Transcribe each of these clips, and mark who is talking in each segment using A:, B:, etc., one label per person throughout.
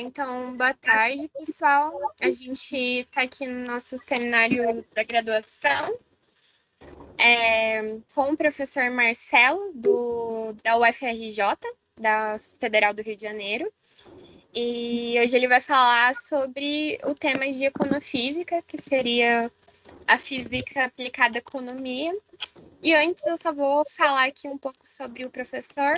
A: então, boa tarde, pessoal. A gente está aqui no nosso seminário da graduação é, com o professor Marcelo, do, da UFRJ, da Federal do Rio de Janeiro. E hoje ele vai falar sobre o tema de econofísica, que seria a física aplicada à economia. E antes eu só vou falar aqui um pouco sobre o professor.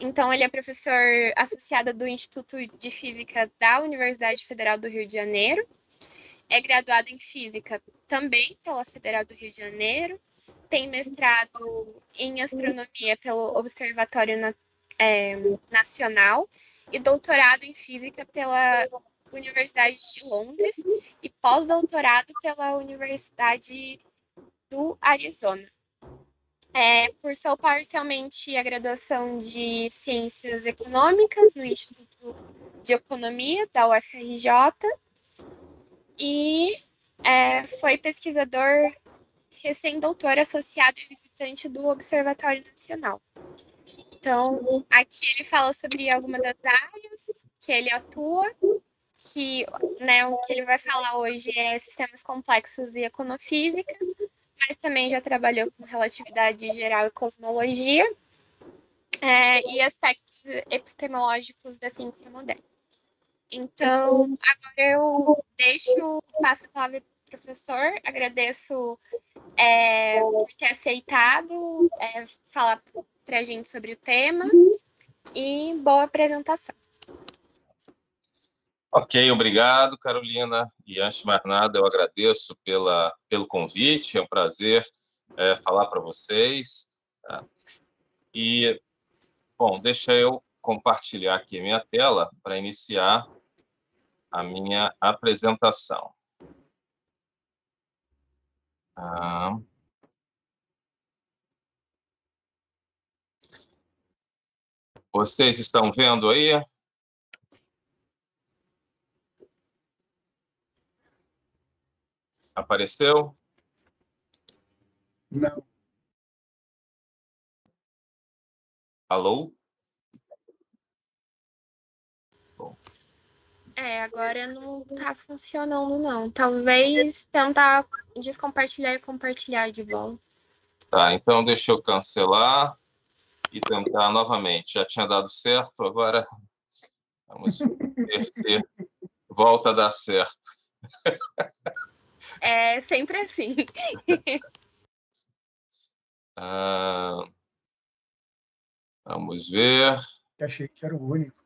A: Então, ele é professor associado do Instituto de Física da Universidade Federal do Rio de Janeiro. É graduado em Física também pela Federal do Rio de Janeiro. Tem mestrado em Astronomia pelo Observatório Na é, Nacional e doutorado em Física pela Universidade de Londres e pós-doutorado pela Universidade do Arizona. É, cursou parcialmente a graduação de Ciências Econômicas no Instituto de Economia da UFRJ e é, foi pesquisador recém-doutor associado e visitante do Observatório Nacional. Então, aqui ele fala sobre algumas das áreas que ele atua, que né, o que ele vai falar hoje é sistemas complexos e econofísica, mas também já trabalhou com relatividade geral e cosmologia, é, e aspectos epistemológicos da ciência moderna. Então, agora eu deixo, passo a palavra para o professor, agradeço é, por ter aceitado é, falar para a gente sobre o tema e boa apresentação.
B: Ok, obrigado, Carolina. E antes de mais nada, eu agradeço pela, pelo convite, é um prazer é, falar para vocês. Tá? E, bom, deixa eu compartilhar aqui minha tela para iniciar a minha apresentação. Ah. Vocês estão vendo aí? Apareceu?
C: Não.
B: Alô?
A: Bom. É, agora não tá funcionando, não. Talvez tentar descompartilhar e compartilhar de volta.
B: Tá, então deixa eu cancelar e tentar novamente. Já tinha dado certo, agora vamos ver se volta a dar certo.
A: É sempre assim.
B: ah, vamos ver.
C: Achei que era o único.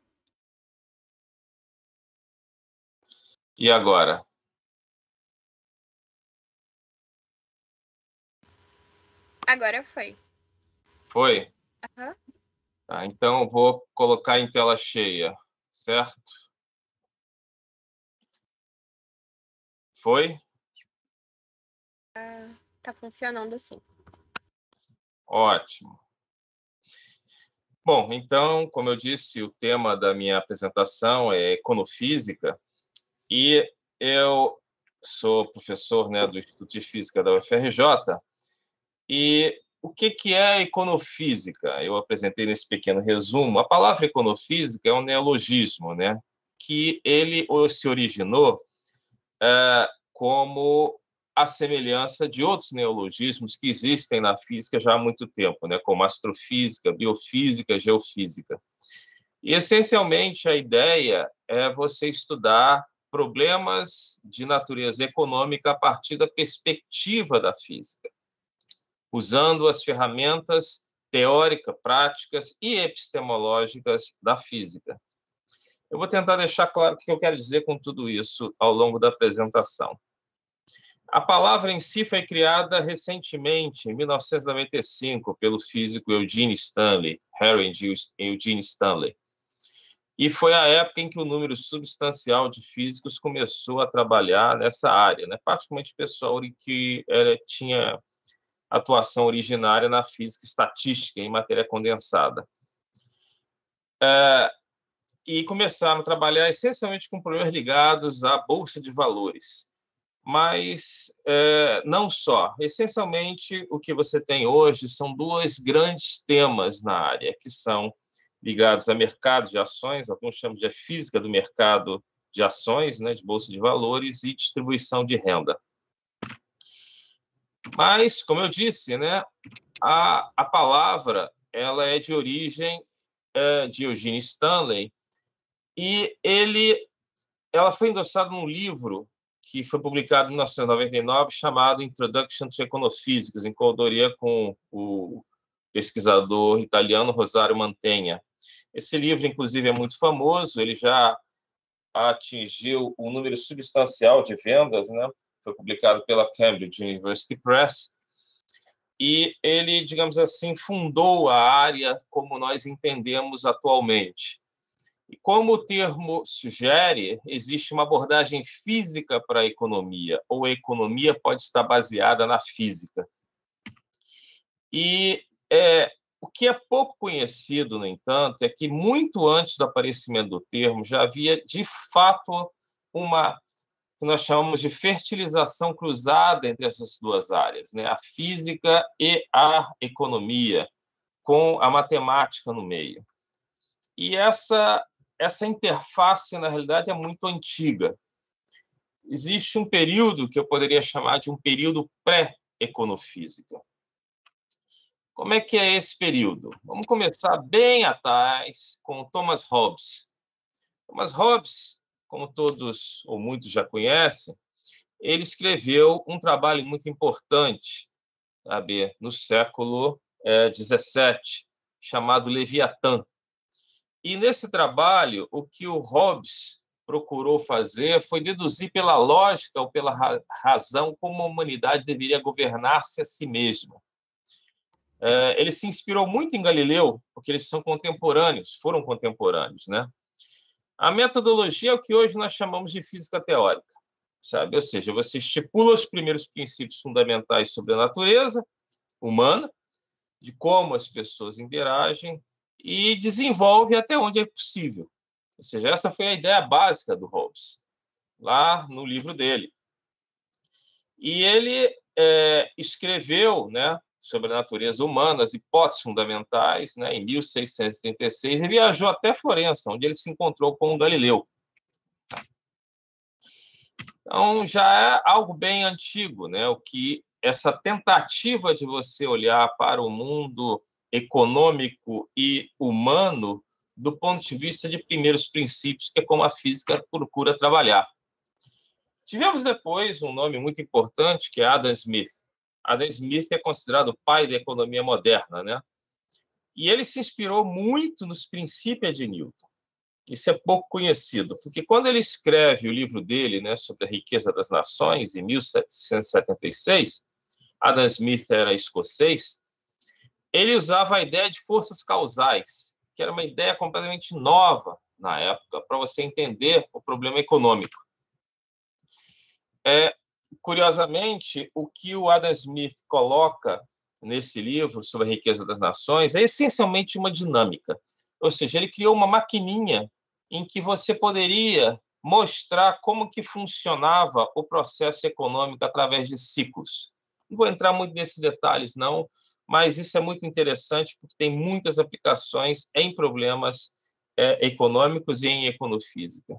B: E agora?
A: Agora foi.
B: Foi?
A: Uhum.
B: Tá, então, vou colocar em tela cheia, certo? Foi?
A: Tá funcionando assim.
B: Ótimo. Bom, então, como eu disse, o tema da minha apresentação é econofísica e eu sou professor né, do Instituto de Física da UFRJ e o que, que é econofísica? Eu apresentei nesse pequeno resumo. A palavra econofísica é um neologismo, né? que ele se originou é, como a semelhança de outros neologismos que existem na física já há muito tempo, né, como astrofísica, biofísica, geofísica. E, essencialmente, a ideia é você estudar problemas de natureza econômica a partir da perspectiva da física, usando as ferramentas teóricas, práticas e epistemológicas da física. Eu vou tentar deixar claro o que eu quero dizer com tudo isso ao longo da apresentação. A palavra em si foi criada recentemente, em 1995, pelo físico Eugene Stanley, Harry Eugene Stanley. E foi a época em que o número substancial de físicos começou a trabalhar nessa área, né? particularmente pessoal que era, tinha atuação originária na física estatística em matéria condensada. É, e começaram a trabalhar essencialmente com problemas ligados à bolsa de valores mas é, não só. Essencialmente, o que você tem hoje são dois grandes temas na área, que são ligados a mercado de ações, alguns chamam de física do mercado de ações, né, de bolsa de valores e distribuição de renda. Mas, como eu disse, né, a, a palavra ela é de origem é, de Eugene Stanley e ele, ela foi endossada num livro que foi publicado em 1999 chamado Introduction to Econophysics, em coautoria com o pesquisador italiano Rosario Mantegna. Esse livro, inclusive, é muito famoso, ele já atingiu um número substancial de vendas, né? foi publicado pela Cambridge University Press, e ele, digamos assim, fundou a área como nós entendemos atualmente. E como o termo sugere, existe uma abordagem física para a economia, ou a economia pode estar baseada na física. E é, o que é pouco conhecido, no entanto, é que muito antes do aparecimento do termo já havia, de fato, uma que nós chamamos de fertilização cruzada entre essas duas áreas, né? a física e a economia, com a matemática no meio. E essa, essa interface, na realidade, é muito antiga. Existe um período que eu poderia chamar de um período pré-econofísica. Como é que é esse período? Vamos começar bem atrás com Thomas Hobbes. Thomas Hobbes como todos ou muitos já conhecem, ele escreveu um trabalho muito importante, sabe, no século XVII, é, chamado Leviatã. E nesse trabalho, o que o Hobbes procurou fazer foi deduzir pela lógica ou pela razão como a humanidade deveria governar-se a si mesma. É, ele se inspirou muito em Galileu, porque eles são contemporâneos, foram contemporâneos, né? A metodologia é o que hoje nós chamamos de física teórica, sabe? Ou seja, você estipula os primeiros princípios fundamentais sobre a natureza humana, de como as pessoas interagem e desenvolve até onde é possível. Ou seja, essa foi a ideia básica do Hobbes, lá no livro dele. E ele é, escreveu, né, sobre a natureza humana, as hipóteses fundamentais, né, em 1636, e viajou até Florença, onde ele se encontrou com Galileu. Então, já é algo bem antigo, né, o que essa tentativa de você olhar para o mundo econômico e humano do ponto de vista de primeiros princípios, que é como a física procura trabalhar. Tivemos depois um nome muito importante, que é Adam Smith. Adam Smith é considerado o pai da economia moderna, né? E ele se inspirou muito nos princípios de Newton. Isso é pouco conhecido, porque quando ele escreve o livro dele, né, sobre a riqueza das nações, em 1776, Adam Smith era escocês, ele usava a ideia de forças causais, que era uma ideia completamente nova na época, para você entender o problema econômico. É, curiosamente, o que o Adam Smith coloca nesse livro sobre a riqueza das nações é essencialmente uma dinâmica. Ou seja, ele criou uma maquininha em que você poderia mostrar como que funcionava o processo econômico através de ciclos. Não vou entrar muito nesses detalhes, não, mas isso é muito interessante porque tem muitas aplicações em problemas é, econômicos e em econofísica.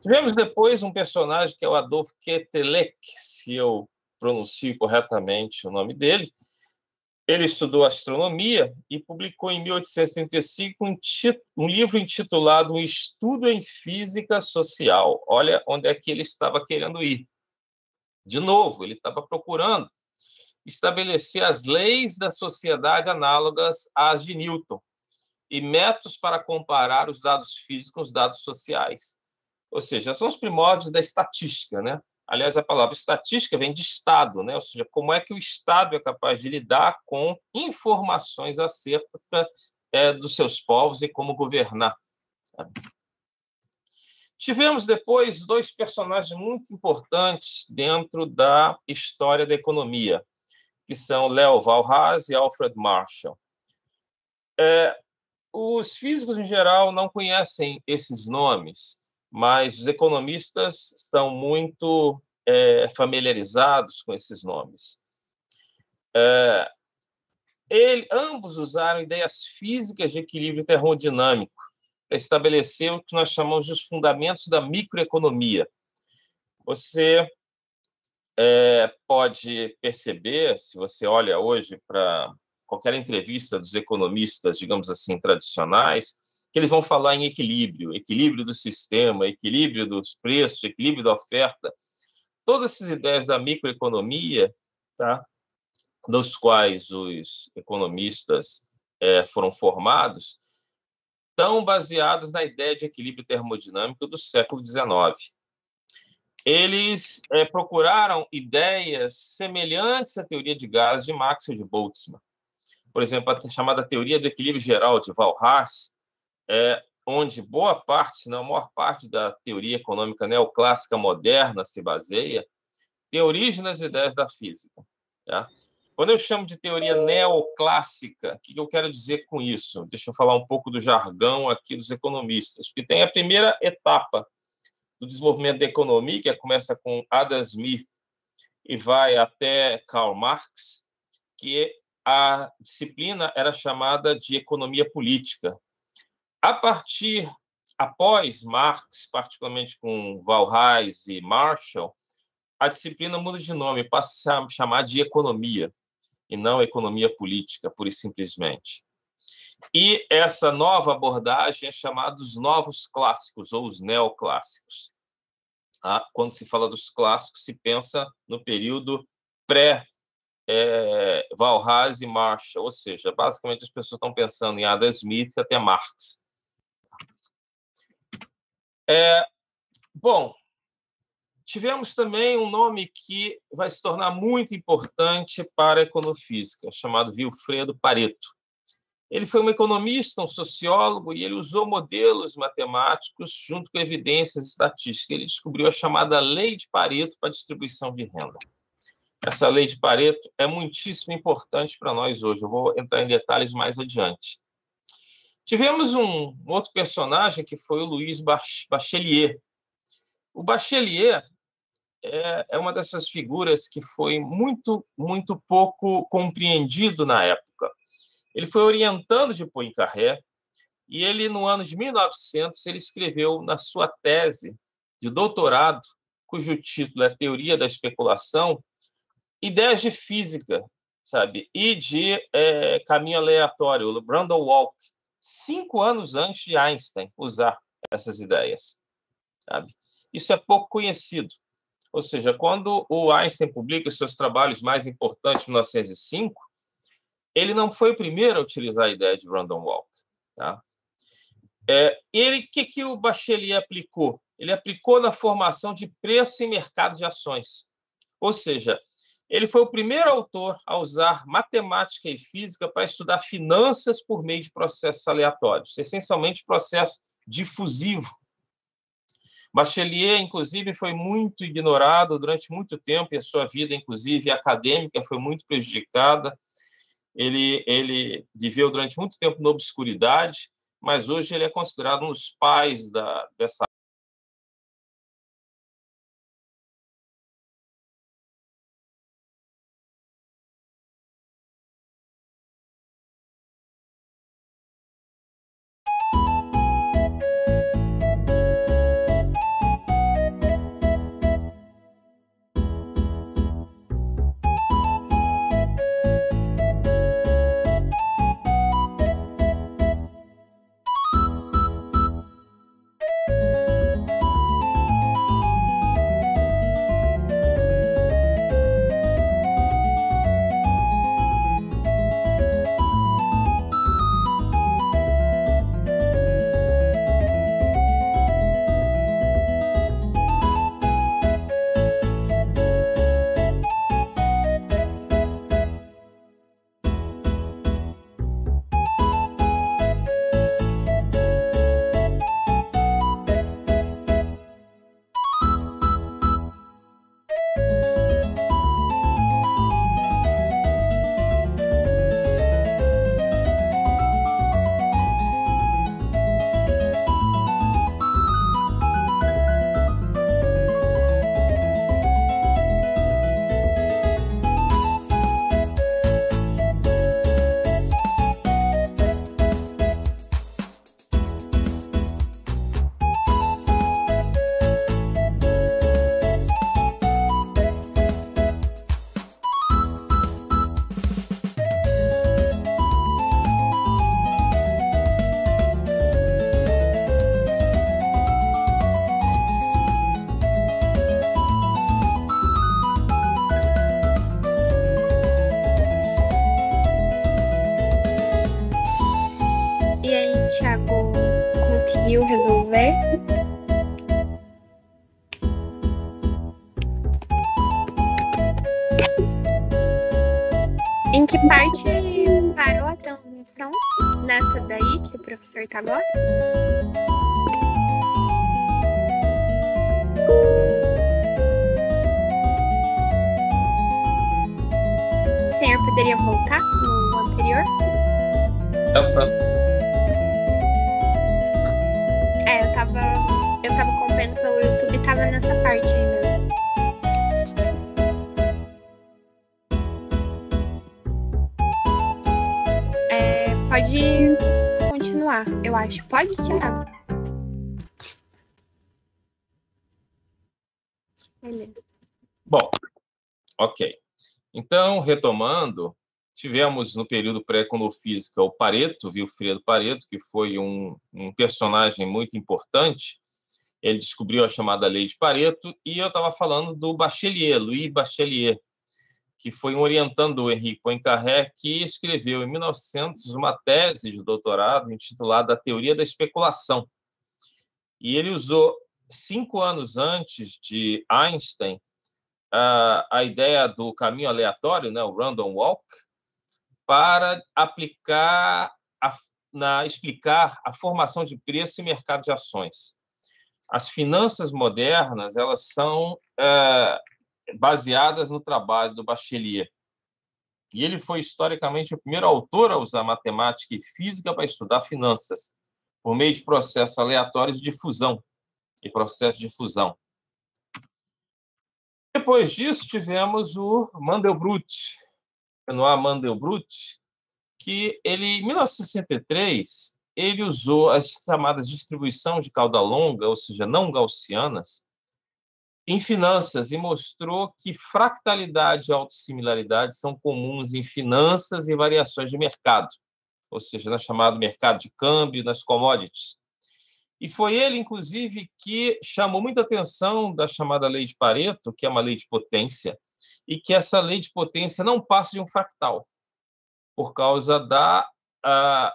B: Tivemos depois um personagem que é o Adolf Ketelek, se eu pronuncio corretamente o nome dele. Ele estudou astronomia e publicou em 1835 um, um livro intitulado Um Estudo em Física Social. Olha onde é que ele estava querendo ir. De novo, ele estava procurando estabelecer as leis da sociedade análogas às de Newton e métodos para comparar os dados físicos com os dados sociais. Ou seja, são os primórdios da estatística, né? Aliás, a palavra estatística vem de Estado, né? ou seja, como é que o Estado é capaz de lidar com informações acerca é, dos seus povos e como governar. Tivemos depois dois personagens muito importantes dentro da história da economia, que são Leo Valras e Alfred Marshall. É, os físicos, em geral, não conhecem esses nomes, mas os economistas estão muito é, familiarizados com esses nomes. É, ele, ambos usaram ideias físicas de equilíbrio termodinâmico para estabelecer o que nós chamamos de os fundamentos da microeconomia. Você é, pode perceber, se você olha hoje para qualquer entrevista dos economistas, digamos assim, tradicionais, que eles vão falar em equilíbrio, equilíbrio do sistema, equilíbrio dos preços, equilíbrio da oferta. Todas essas ideias da microeconomia, tá? dos quais os economistas é, foram formados, estão baseadas na ideia de equilíbrio termodinâmico do século XIX. Eles é, procuraram ideias semelhantes à teoria de gás de Maxwell de Boltzmann. Por exemplo, a chamada teoria do equilíbrio geral de Walras, é, onde boa parte, se não a maior parte da teoria econômica neoclássica moderna se baseia, tem origem nas ideias da física. Tá? Quando eu chamo de teoria neoclássica, o que eu quero dizer com isso? Deixa eu falar um pouco do jargão aqui dos economistas, porque tem a primeira etapa do desenvolvimento da economia, que começa com Adam Smith e vai até Karl Marx, que a disciplina era chamada de economia política. A partir, após Marx, particularmente com Walras e Marshall, a disciplina muda de nome, passa a chamar de economia e não economia política, pura e simplesmente. E essa nova abordagem é chamada dos novos clássicos ou os neoclássicos. Ah, quando se fala dos clássicos, se pensa no período pré é, Valras e Marshall, ou seja, basicamente as pessoas estão pensando em Adam Smith até Marx. É, bom, Tivemos também um nome que vai se tornar muito importante para a econofísica, chamado Wilfredo Pareto. Ele foi um economista, um sociólogo, e ele usou modelos matemáticos junto com evidências estatísticas. Ele descobriu a chamada Lei de Pareto para a distribuição de renda. Essa Lei de Pareto é muitíssimo importante para nós hoje. Eu vou entrar em detalhes mais adiante. Tivemos um outro personagem que foi o Louis Bachelier. O Bachelier é, é uma dessas figuras que foi muito, muito pouco compreendido na época. Ele foi orientando de Poincaré e ele, no ano de 1900, ele escreveu na sua tese de doutorado, cujo título é Teoria da Especulação, ideias de física, sabe, e de é, caminho aleatório, o Brandon Walk, cinco anos antes de Einstein usar essas ideias, sabe? Isso é pouco conhecido. Ou seja, quando o Einstein publica os seus trabalhos mais importantes em 1905, ele não foi o primeiro a utilizar a ideia de random walk. Tá? É, ele, o que, que o Bachelier aplicou? Ele aplicou na formação de preço e mercado de ações. Ou seja, ele foi o primeiro autor a usar matemática e física para estudar finanças por meio de processos aleatórios, essencialmente processo difusivo, Bachelier, inclusive, foi muito ignorado durante muito tempo e a sua vida, inclusive acadêmica, foi muito prejudicada. Ele, ele viveu durante muito tempo na obscuridade, mas hoje ele é considerado um dos pais da, dessa
A: tá agora? O senhor poderia voltar no anterior?
B: Essa.
A: Pode, Thiago? Beleza.
B: Bom, ok. Então, retomando, tivemos no período pré-econofísica o Pareto, Wilfredo Pareto, que foi um, um personagem muito importante. Ele descobriu a chamada Lei de Pareto, e eu estava falando do Bachelier, Louis Bachelier, que foi um orientando do Henri Poincaré, que escreveu em 1900 uma tese de doutorado intitulada A Teoria da Especulação. E ele usou, cinco anos antes de Einstein, a, ideia do caminho aleatório, né, o random walk, para aplicar a, na explicar a formação de preço e mercado de ações. As finanças modernas elas são é, baseadas no trabalho do Bachelier. E ele foi historicamente o primeiro autor a usar matemática e física para estudar finanças, por meio de processos aleatórios de fusão e processos de fusão. Depois disso, tivemos o Mandelbrot, Benoit Mandelbrot, que ele, em 1963, ele usou as chamadas distribuição de cauda longa, ou seja, não gaussianas, em finanças e mostrou que fractalidade e autossimilaridade são comuns em finanças e variações de mercado, ou seja, no chamado mercado de câmbio, nas commodities. E foi ele, inclusive, que chamou muita atenção da chamada lei de Pareto, que é uma lei de potência, e que essa lei de potência não passa de um fractal, por causa da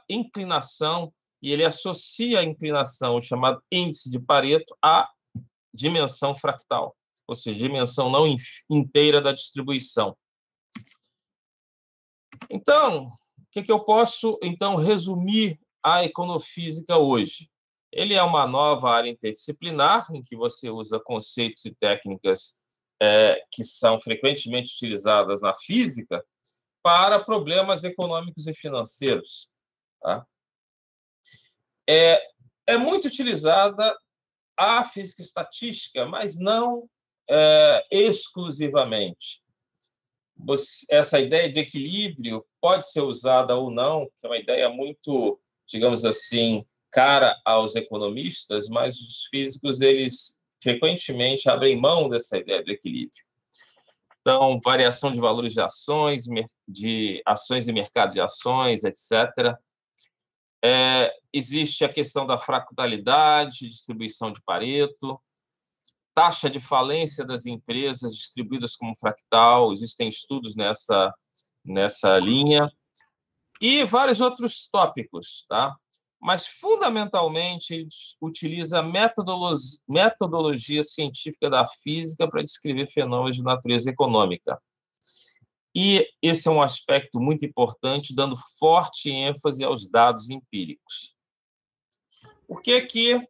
B: inclinação, e ele associa a inclinação, o chamado índice de Pareto, à dimensão fractal, ou seja, dimensão não inteira da distribuição. Então, o que, que eu posso então resumir a econofísica hoje? Ele é uma nova área interdisciplinar em que você usa conceitos e técnicas é, que são frequentemente utilizadas na física para problemas econômicos e financeiros. Tá? É, é muito utilizada a física estatística, mas não é, exclusivamente. Essa ideia de equilíbrio pode ser usada ou não, que é uma ideia muito, digamos assim, cara aos economistas, mas os físicos eles frequentemente abrem mão dessa ideia de equilíbrio. Então, variação de valores de ações, de ações e mercado de ações, etc. É, existe a questão da fractalidade, distribuição de Pareto, taxa de falência das empresas distribuídas como fractal, existem estudos nessa, nessa linha, e vários outros tópicos, tá? mas fundamentalmente utiliza metodologia, metodologia científica da física para descrever fenômenos de natureza econômica. E esse é um aspecto muito importante, dando forte ênfase aos dados empíricos. Por que, que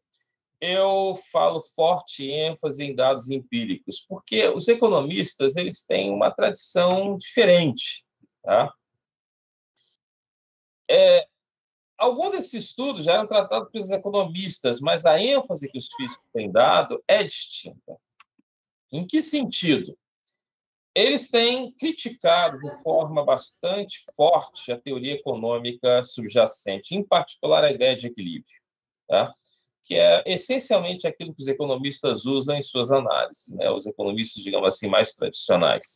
B: eu falo forte ênfase em dados empíricos? Porque os economistas eles têm uma tradição diferente. Tá? É, alguns desses estudos já eram tratados pelos economistas, mas a ênfase que os físicos têm dado é distinta. Em que sentido? Eles têm criticado de forma bastante forte a teoria econômica subjacente, em particular a ideia de equilíbrio, tá? que é essencialmente aquilo que os economistas usam em suas análises, né? os economistas, digamos assim, mais tradicionais.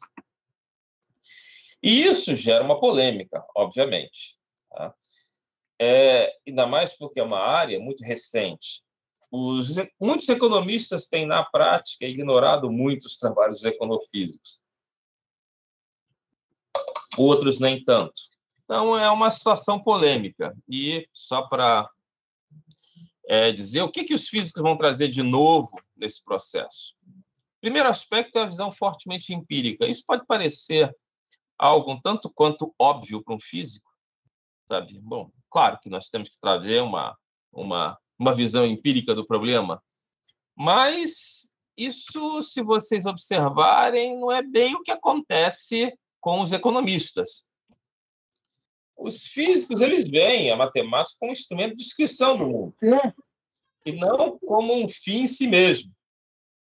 B: E isso gera uma polêmica, obviamente. Tá? É, ainda mais porque é uma área muito recente. Os, muitos economistas têm, na prática, ignorado muito os trabalhos econofísicos outros nem tanto. Então, é uma situação polêmica. E, só para é, dizer, o que, que os físicos vão trazer de novo nesse processo? Primeiro aspecto é a visão fortemente empírica. Isso pode parecer algo um tanto quanto óbvio para um físico, sabe? Bom, claro que nós temos que trazer uma, uma, uma visão empírica do problema, mas isso, se vocês observarem, não é bem o que acontece com os economistas. Os físicos eles veem a matemática como um instrumento de descrição do mundo é. e não como um fim em si mesmo.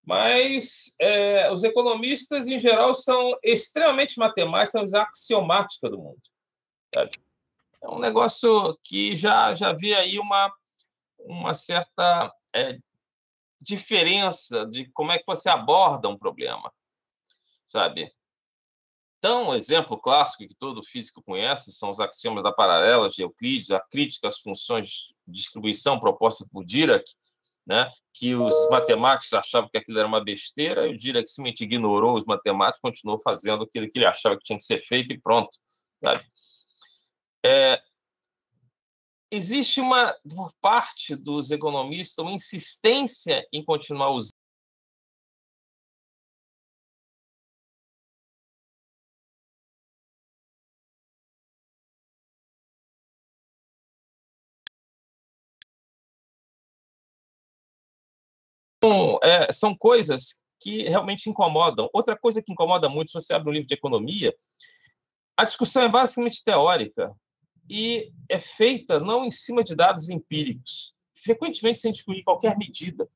B: Mas é, os economistas, em geral, são extremamente matemáticos, são axiomática do mundo. Sabe? É um negócio que já, já vê aí uma, uma certa é, diferença de como é que você aborda um problema, sabe? Então, um exemplo clássico que todo físico conhece são os axiomas da paralela de Euclides, a crítica às funções de distribuição proposta por Dirac, né? que os matemáticos achavam que aquilo era uma besteira, e o Dirac simplesmente ignorou os matemáticos, continuou fazendo aquilo que ele achava que tinha que ser feito e pronto. Sabe? É, existe uma, por parte dos economistas, uma insistência em continuar usando é, são coisas que realmente incomodam. Outra coisa que incomoda muito, se você abre um livro de economia, a discussão é basicamente teórica e é feita não em cima de dados empíricos, frequentemente sem discutir qualquer medida.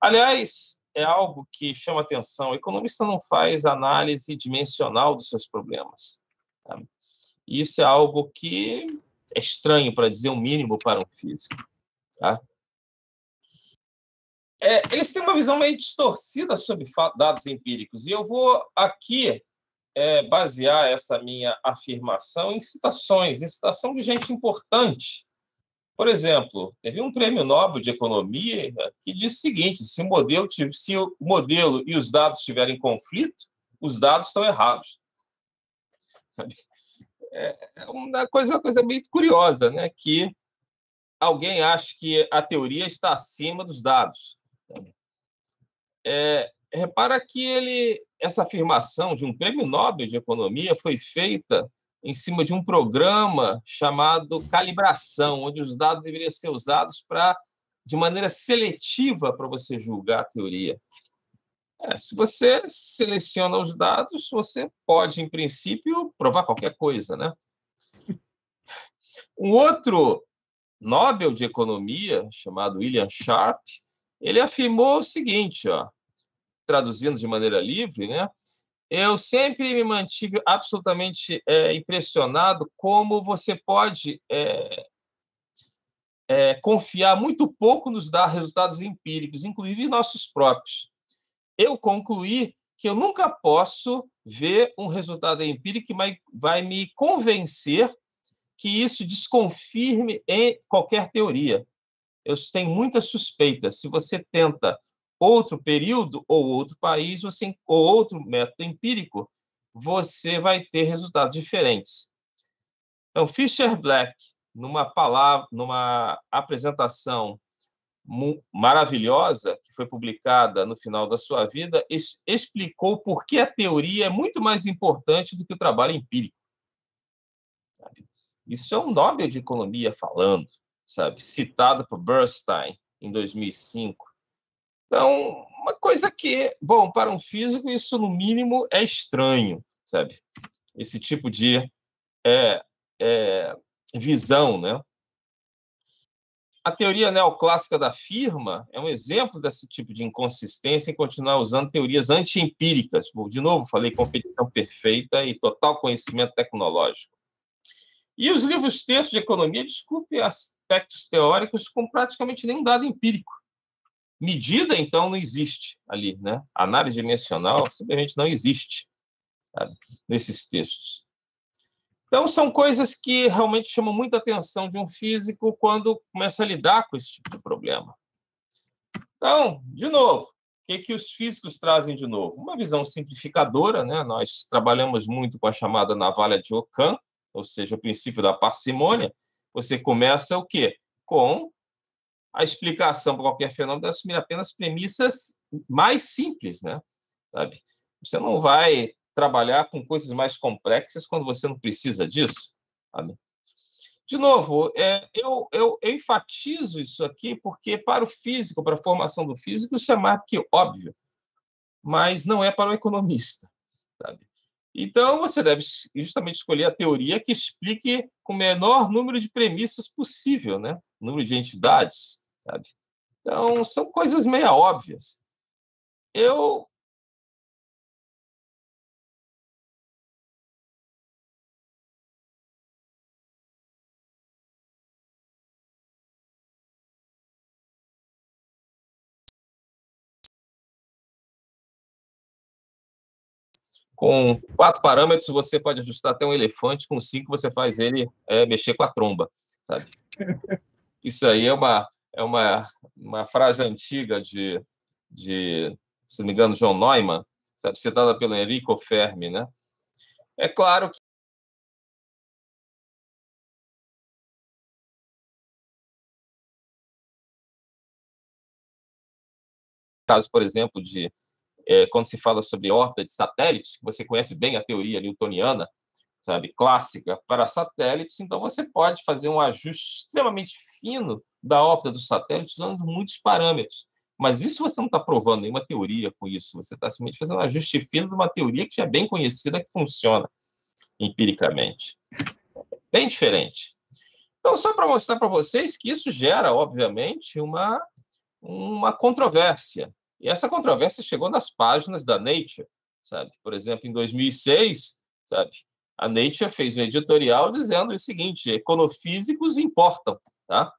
B: Aliás, é algo que chama atenção. O economista não faz análise dimensional dos seus problemas. Tá? Isso é algo que é estranho, para dizer o um mínimo, para um físico. Tá? É, eles têm uma visão meio distorcida sobre dados empíricos, e eu vou aqui é, basear essa minha afirmação em citações, em citação de gente importante. Por exemplo, teve um prêmio Nobel de Economia que diz o seguinte: se o modelo, se o modelo e os dados estiverem em conflito, os dados estão errados. É uma coisa, uma coisa meio curiosa, né? Que alguém acha que a teoria está acima dos dados. É, repara que ele, essa afirmação de um prêmio Nobel de Economia foi feita em cima de um programa chamado calibração, onde os dados deveriam ser usados para de maneira seletiva para você julgar a teoria. É, se você seleciona os dados, você pode, em princípio, provar qualquer coisa, né? Um outro Nobel de Economia, chamado William Sharp, ele afirmou o seguinte, ó, traduzindo de maneira livre, né? Eu sempre me mantive absolutamente é, impressionado como você pode é, é, confiar muito pouco nos dar resultados empíricos, inclusive nossos próprios. Eu concluí que eu nunca posso ver um resultado empírico que vai, vai me convencer que isso desconfirme em qualquer teoria. Eu tenho muitas suspeitas. Se você tenta outro período ou outro país, você, ou outro método empírico, você vai ter resultados diferentes. Então, Fisher Black, numa palavra, numa apresentação maravilhosa que foi publicada no final da sua vida, explicou por que a teoria é muito mais importante do que o trabalho empírico. Isso é um Nobel de Economia falando, sabe? Citado por Bernstein em 2005. Então, uma coisa que, bom, para um físico, isso no mínimo é estranho, sabe? Esse tipo de é, é, visão, né? A teoria neoclássica da firma é um exemplo desse tipo de inconsistência em continuar usando teorias anti-empíricas. De novo, falei competição perfeita e total conhecimento tecnológico. E os livros textos de economia discutem aspectos teóricos com praticamente nenhum dado empírico. Medida, então, não existe ali, né? Análise dimensional simplesmente não existe sabe? nesses textos. Então, são coisas que realmente chamam muita atenção de um físico quando começa a lidar com esse tipo de problema. Então, de novo, o que, que os físicos trazem de novo? Uma visão simplificadora, né? Nós trabalhamos muito com a chamada navalha de Ockham, ou seja, o princípio da parcimônia. Você começa o quê? Com a explicação para qualquer fenômeno assumir apenas premissas mais simples, né? Sabe? Você não vai trabalhar com coisas mais complexas quando você não precisa disso. Sabe? De novo, é, eu, eu, enfatizo isso aqui porque, para o físico, para a formação do físico, isso é mais do que óbvio, mas não é para o economista. Sabe? Então, você deve justamente escolher a teoria que explique o menor número de premissas possível, né? número de entidades. Sabe? Então, são coisas meio óbvias. Eu Com quatro parâmetros, você pode ajustar até um elefante, com cinco, você faz ele é, mexer com a tromba, sabe? Isso aí é uma, é uma, uma frase antiga de, de, se não me engano, John Neumann, sabe, citada pelo Enrico Fermi, né? É claro que caso, por exemplo, de é, quando se fala sobre órbita de satélites, você conhece bem a teoria newtoniana, sabe, clássica para satélites, então você pode fazer um ajuste extremamente fino da órbita do satélite usando muitos parâmetros. Mas isso você não está provando nenhuma teoria com isso, você está simplesmente fazendo um ajuste fino de uma teoria que já é bem conhecida, que funciona empiricamente. Bem diferente. Então, só para mostrar para vocês que isso gera, obviamente, uma, uma controvérsia. E essa controvérsia chegou nas páginas da Nature, sabe? Por exemplo, em 2006, sabe? A Nature fez um editorial dizendo o seguinte: econofísicos importam, tá?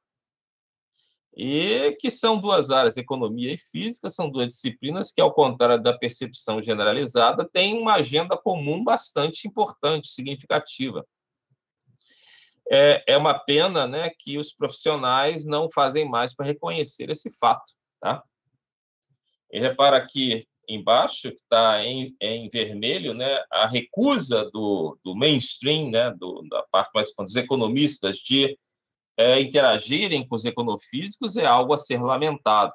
B: E que são duas áreas, economia e física, são duas disciplinas que, ao contrário da percepção generalizada, têm uma agenda comum bastante importante, significativa. É, é uma pena né, que os profissionais não fazem mais para reconhecer esse fato. Tá? E repara aqui embaixo, que está em, em vermelho, né, a recusa do, do mainstream, né, do, da parte mais dos economistas, de é, interagirem com os econofísicos é algo a ser lamentado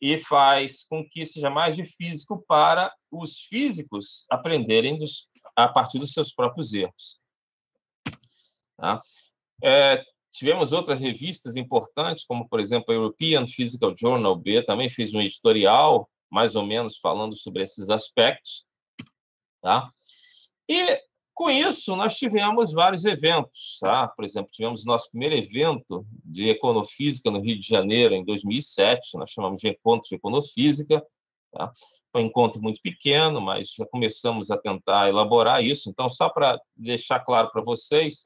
B: e faz com que seja mais difícil para os físicos aprenderem dos, a partir dos seus próprios erros. Tá? É, Tivemos outras revistas importantes, como, por exemplo, a European Physical Journal B, também fez um editorial, mais ou menos, falando sobre esses aspectos. Tá? E, com isso, nós tivemos vários eventos. Tá? Por exemplo, tivemos nosso primeiro evento de econofísica no Rio de Janeiro, em 2007, nós chamamos de Encontro de Econofísica. Tá? Foi um encontro muito pequeno, mas já começamos a tentar elaborar isso. Então, só para deixar claro para vocês,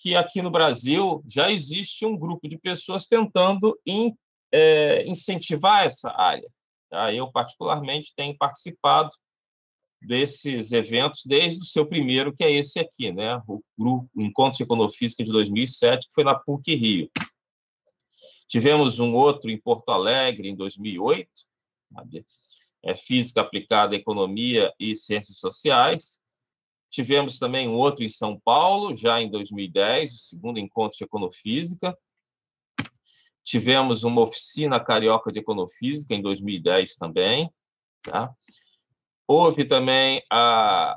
B: que aqui no Brasil já existe um grupo de pessoas tentando in, é, incentivar essa área. Tá? Eu, particularmente, tenho participado desses eventos desde o seu primeiro, que é esse aqui, né? o, grupo, o Encontro de Econofísica de 2007, que foi na PUC Rio. Tivemos um outro em Porto Alegre, em 2008, sabe? é Física Aplicada à Economia e Ciências Sociais, Tivemos também um outro em São Paulo, já em 2010, o segundo encontro de econofísica. Tivemos uma oficina carioca de econofísica em 2010 também. Tá? Houve também a,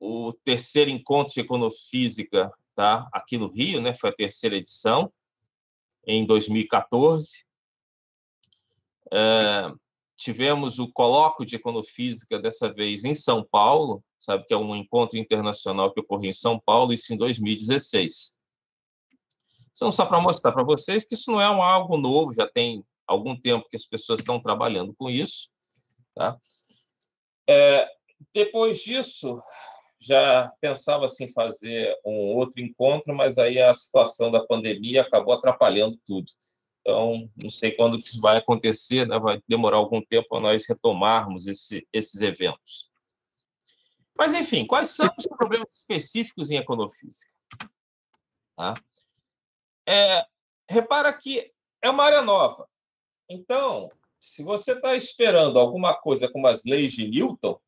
B: o terceiro encontro de econofísica tá? aqui no Rio, né? foi a terceira edição, em 2014. É, tivemos o colóquio de econofísica, dessa vez em São Paulo, sabe, que é um encontro internacional que ocorreu em São Paulo, isso em 2016. Então, só para mostrar para vocês que isso não é um algo novo, já tem algum tempo que as pessoas estão trabalhando com isso. Tá? É, depois disso, já pensava assim fazer um outro encontro, mas aí a situação da pandemia acabou atrapalhando tudo. Então, não sei quando que isso vai acontecer, né? vai demorar algum tempo para nós retomarmos esse, esses eventos. Mas, enfim, quais são os problemas específicos em econofísica? Tá? É, repara que é uma área nova. Então, se você está esperando alguma coisa como as leis de Newton,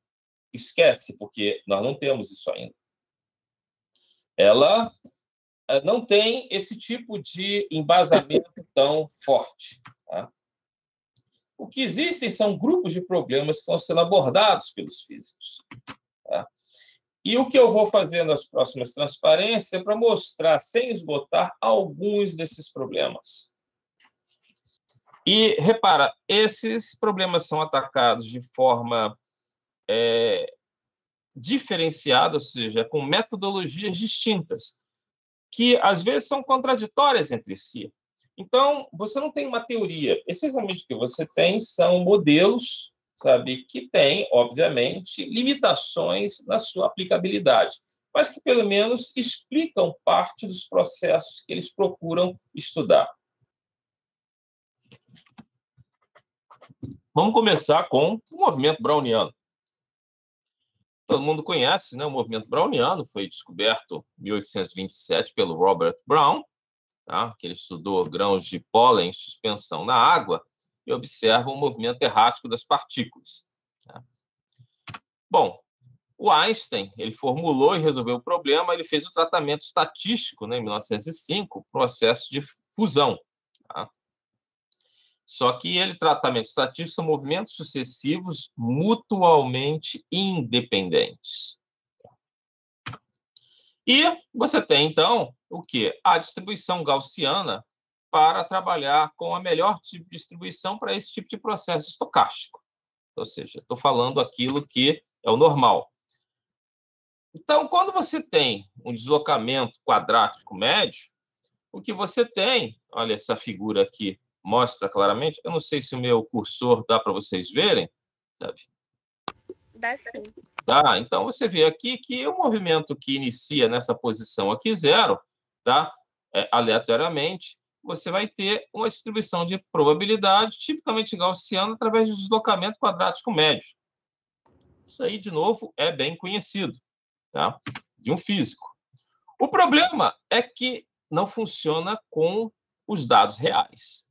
B: esquece, porque nós não temos isso ainda. Ela não tem esse tipo de embasamento tão forte. Tá? O que existem são grupos de problemas que estão sendo abordados pelos físicos. Tá? E o que eu vou fazer nas próximas transparências é para mostrar, sem esgotar, alguns desses problemas. E, repara, esses problemas são atacados de forma é, diferenciada, ou seja, com metodologias distintas, que às vezes são contraditórias entre si. Então, você não tem uma teoria. Essencialmente, o que você tem são modelos, sabe, que têm, obviamente, limitações na sua aplicabilidade, mas que pelo menos explicam parte dos processos que eles procuram estudar. Vamos começar com o movimento browniano. Todo mundo conhece, né? O movimento browniano foi descoberto em 1827 pelo Robert Brown, tá? que ele estudou grãos de pólen em suspensão na água e observa o movimento errático das partículas. Tá? Bom, o Einstein ele formulou e resolveu o problema, ele fez o tratamento estatístico né, em 1905, processo de fusão. Tá? Só que ele tratamento estatístico são movimentos sucessivos mutualmente independentes. E você tem, então, o que? A distribuição gaussiana para trabalhar com a melhor tipo distribuição para esse tipo de processo estocástico. Ou seja, estou falando aquilo que é o normal. Então, quando você tem um deslocamento quadrático médio, o que você tem, olha essa figura aqui, mostra claramente. Eu não sei se o meu cursor dá para vocês verem, sabe?
A: Dá sim.
B: Tá, então você vê aqui que o movimento que inicia nessa posição aqui zero, tá? É, aleatoriamente, você vai ter uma distribuição de probabilidade tipicamente gaussiana através do deslocamento quadrático médio. Isso aí, de novo, é bem conhecido, tá? De um físico. O problema é que não funciona com os dados reais.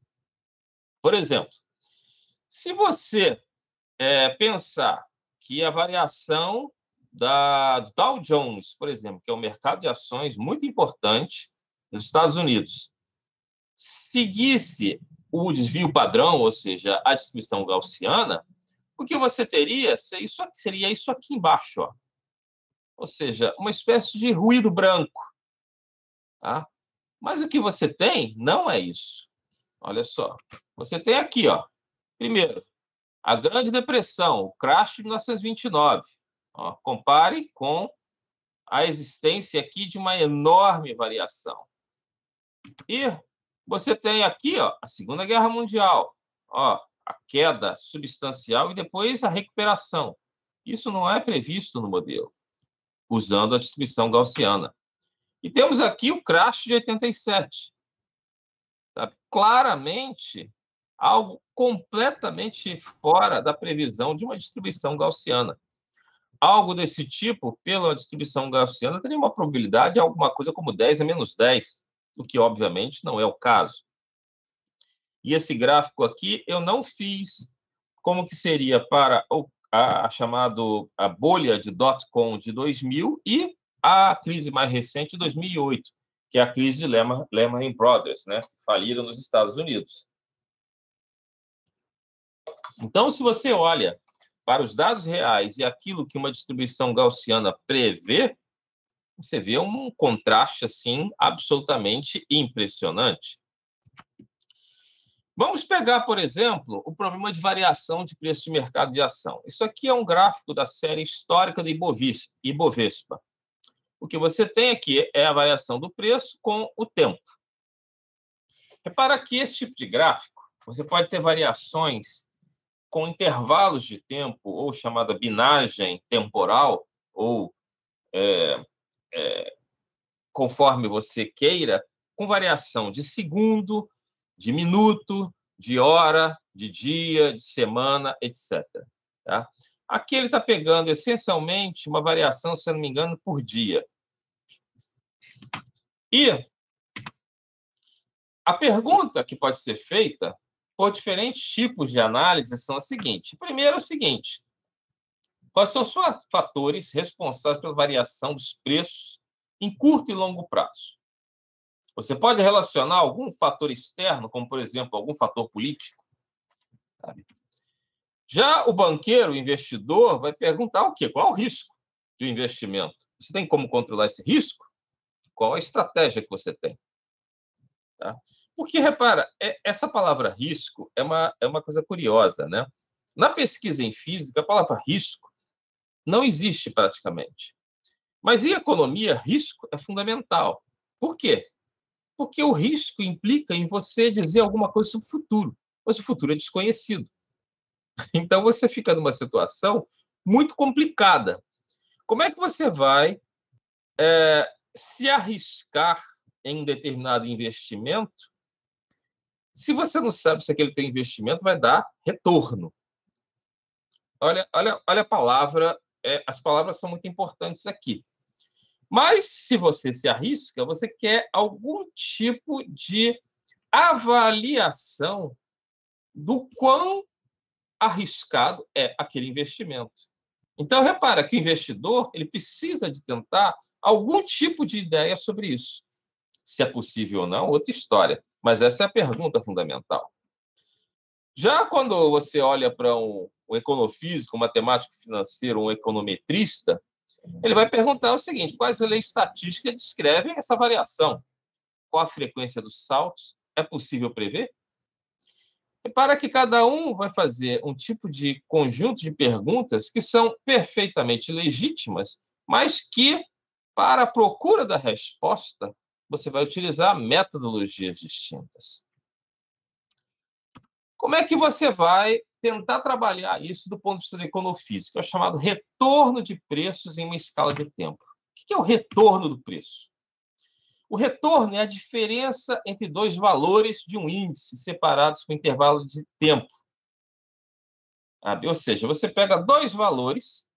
B: Por exemplo, se você é, pensar que a variação da, do Dow Jones, por exemplo, que é um mercado de ações muito importante nos Estados Unidos, seguisse o desvio padrão, ou seja, a distribuição gaussiana, o que você teria seria isso aqui embaixo, ó. ou seja, uma espécie de ruído branco. Tá? Mas o que você tem não é isso. Olha só. Você tem aqui, ó. Primeiro, a Grande Depressão, o crash de 1929. Ó, compare com a existência aqui de uma enorme variação. E você tem aqui ó, a Segunda Guerra Mundial, ó, a queda substancial e depois a recuperação. Isso não é previsto no modelo, usando a distribuição gaussiana. E temos aqui o crash de 87, Sabe? Claramente, algo completamente fora da previsão de uma distribuição gaussiana. Algo desse tipo, pela distribuição gaussiana, teria uma probabilidade de alguma coisa como 10 a menos 10, o que, obviamente, não é o caso. E esse gráfico aqui eu não fiz como que seria para o, a, a chamado a bolha de dot-com de 2000 e a crise mais recente de 2008 que é a crise de Lehman, Lehman Brothers, né, que faliram nos Estados Unidos. Então, se você olha para os dados reais e aquilo que uma distribuição gaussiana prevê, você vê um contraste assim absolutamente impressionante. Vamos pegar, por exemplo, o problema de variação de preço de mercado de ação. Isso aqui é um gráfico da série histórica da Ibovespa. O que você tem aqui é a variação do preço com o tempo. Repara que esse tipo de gráfico, você pode ter variações com intervalos de tempo, ou chamada binagem temporal, ou é, é, conforme você queira, com variação de segundo, de minuto, de hora, de dia, de semana, etc. Tá? Aqui ele está pegando essencialmente uma variação, se não me engano, por dia. E a pergunta que pode ser feita por diferentes tipos de análise são as seguintes. Primeiro é o seguinte: quais são os fatores responsáveis pela variação dos preços em curto e longo prazo? Você pode relacionar algum fator externo, como, por exemplo, algum fator político? Já o banqueiro, o investidor, vai perguntar o quê? Qual o risco? um investimento? Você tem como controlar esse risco? Qual a estratégia que você tem? Tá? Porque, repara, é, essa palavra risco é uma, é uma coisa curiosa, né? Na pesquisa em física, a palavra risco não existe praticamente. Mas em economia, risco é fundamental. Por quê? Porque o risco implica em você dizer alguma coisa sobre o futuro, mas o futuro é desconhecido. Então você fica numa situação muito complicada. Como é que você vai é, se arriscar em um determinado investimento se você não sabe se aquele teu investimento vai dar retorno? Olha, olha, olha a palavra, é, as palavras são muito importantes aqui. Mas se você se arrisca, você quer algum tipo de avaliação do quão arriscado é aquele investimento. Então repara que o investidor ele precisa de tentar algum tipo de ideia sobre isso. Se é possível ou não, outra história. Mas essa é a pergunta fundamental. Já quando você olha para um, um econofísico, um matemático financeiro, um econometrista, ele vai perguntar o seguinte: quais leis estatísticas descrevem essa variação? Qual a frequência dos saltos? É possível prever? Repara que cada um vai fazer um tipo de conjunto de perguntas que são perfeitamente legítimas, mas que, para a procura da resposta, você vai utilizar metodologias distintas. Como é que você vai tentar trabalhar isso do ponto de vista da econofísica? É o chamado retorno de preços em uma escala de tempo. O que é o retorno do preço? O retorno é a diferença entre dois valores de um índice separados com intervalo de tempo. Ou seja, você pega dois valores,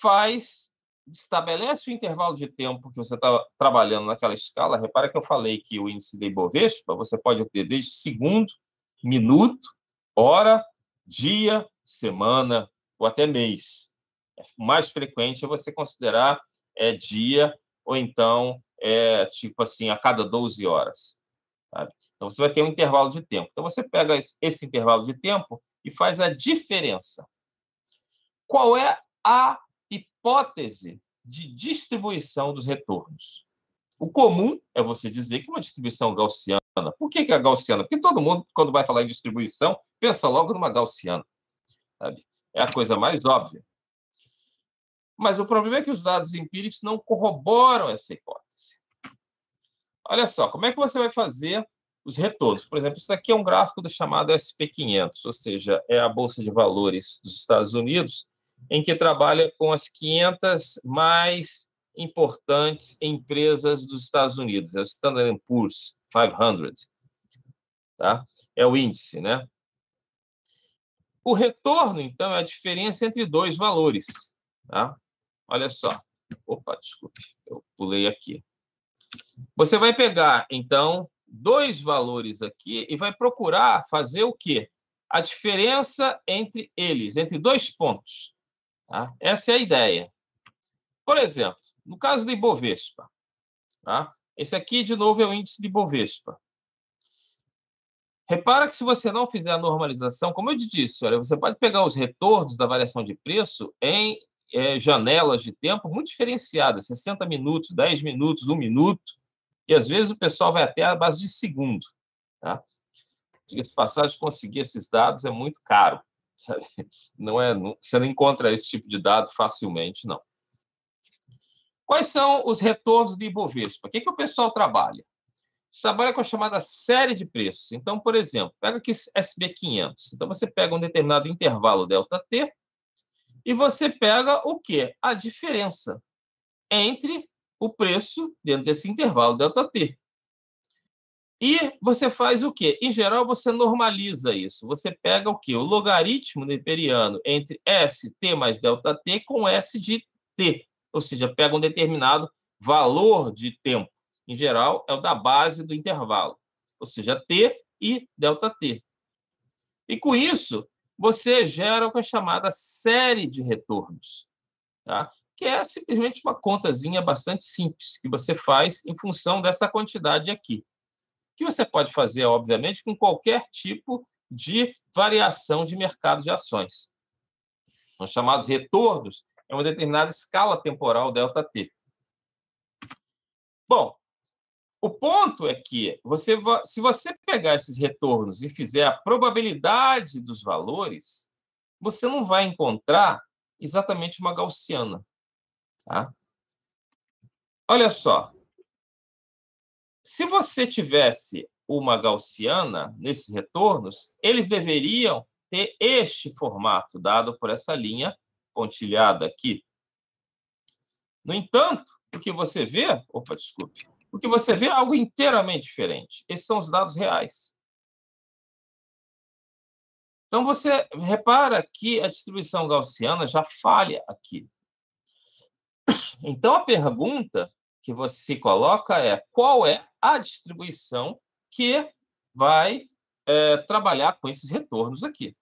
B: faz, estabelece o intervalo de tempo que você está trabalhando naquela escala. Repara que eu falei que o índice de Ibovespa você pode ter desde segundo, minuto, hora, dia, semana ou até mês. O mais frequente é você considerar é, dia ou então é tipo assim a cada 12 horas. Sabe? Então você vai ter um intervalo de tempo. Então você pega esse intervalo de tempo e faz a diferença. Qual é a hipótese de distribuição dos retornos? O comum é você dizer que uma distribuição gaussiana. Por que, que é gaussiana? Porque todo mundo, quando vai falar em distribuição, pensa logo numa gaussiana. Sabe? É a coisa mais óbvia. Mas o problema é que os dados empíricos não corroboram essa hipótese. Olha só, como é que você vai fazer os retornos? Por exemplo, isso aqui é um gráfico do chamado SP500, ou seja, é a Bolsa de Valores dos Estados Unidos, em que trabalha com as 500 mais importantes empresas dos Estados Unidos, é o Standard Poor's 500, tá? É o índice, né? O retorno, então, é a diferença entre dois valores, tá? Olha só. Opa, desculpe, eu pulei aqui. Você vai pegar, então, dois valores aqui e vai procurar fazer o quê? A diferença entre eles, entre dois pontos. Tá? Essa é a ideia. Por exemplo, no caso do Ibovespa, tá? esse aqui, de novo, é o índice de Ibovespa. Repara que se você não fizer a normalização, como eu te disse, olha, você pode pegar os retornos da variação de preço em é, janelas de tempo muito diferenciadas, 60 minutos, 10 minutos, 1 minuto, e às vezes o pessoal vai até a base de segundo. Tá? Diga-se passagem, conseguir esses dados é muito caro. Não é, não, você não encontra esse tipo de dado facilmente, não. Quais são os retornos do Ibovespa? O que, que o pessoal trabalha? Trabalha com a chamada série de preços. Então, por exemplo, pega aqui SB500. Então, você pega um determinado intervalo ΔT e você pega o quê? A diferença entre o preço dentro desse intervalo ΔT. E você faz o quê? Em geral, você normaliza isso. Você pega o quê? O logaritmo neperiano entre ST mais ΔT com S de T ou seja, pega um determinado valor de tempo. Em geral, é o da base do intervalo, ou seja, T e ΔT. E com isso, você gera o que é chamada série de retornos, tá? que é simplesmente uma contazinha bastante simples que você faz em função dessa quantidade aqui. Que você pode fazer, obviamente, com qualquer tipo de variação de mercado de ações. São chamados retornos é uma determinada escala temporal ΔT. Bom, o ponto é que você, se você pegar esses retornos e fizer a probabilidade dos valores, você não vai encontrar exatamente uma gaussiana. Tá? Olha só. Se você tivesse uma gaussiana nesses retornos, eles deveriam ter este formato dado por essa linha pontilhada aqui. No entanto, o que você vê, opa, desculpe, o que você vê é algo inteiramente diferente. Esses são os dados reais. Então você repara que a distribuição gaussiana já falha aqui. Então a pergunta que você se coloca é qual é a distribuição que vai é, trabalhar com esses retornos aqui.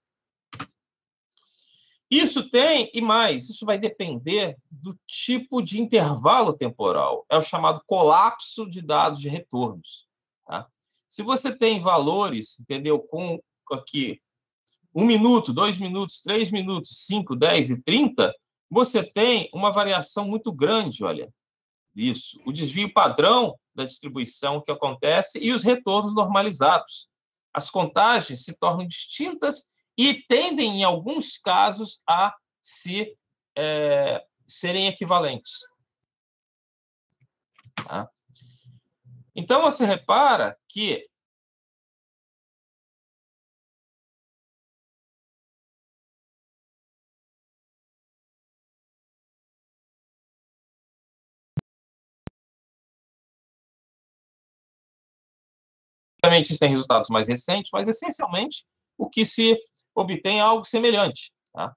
B: Isso tem, e mais, isso vai depender do tipo de intervalo temporal. É o chamado colapso de dados de retornos. Tá? Se você tem valores, entendeu, com aqui um minuto, dois minutos, três minutos, cinco, dez e trinta, você tem uma variação muito grande, olha, isso. O desvio padrão da distribuição que acontece e os retornos normalizados. As contagens se tornam distintas e tendem, em alguns casos, a se é, serem equivalentes. Tá? Então, você repara que Obviamente, isso tem resultados mais recentes, mas essencialmente o que se obtém algo semelhante. Tá?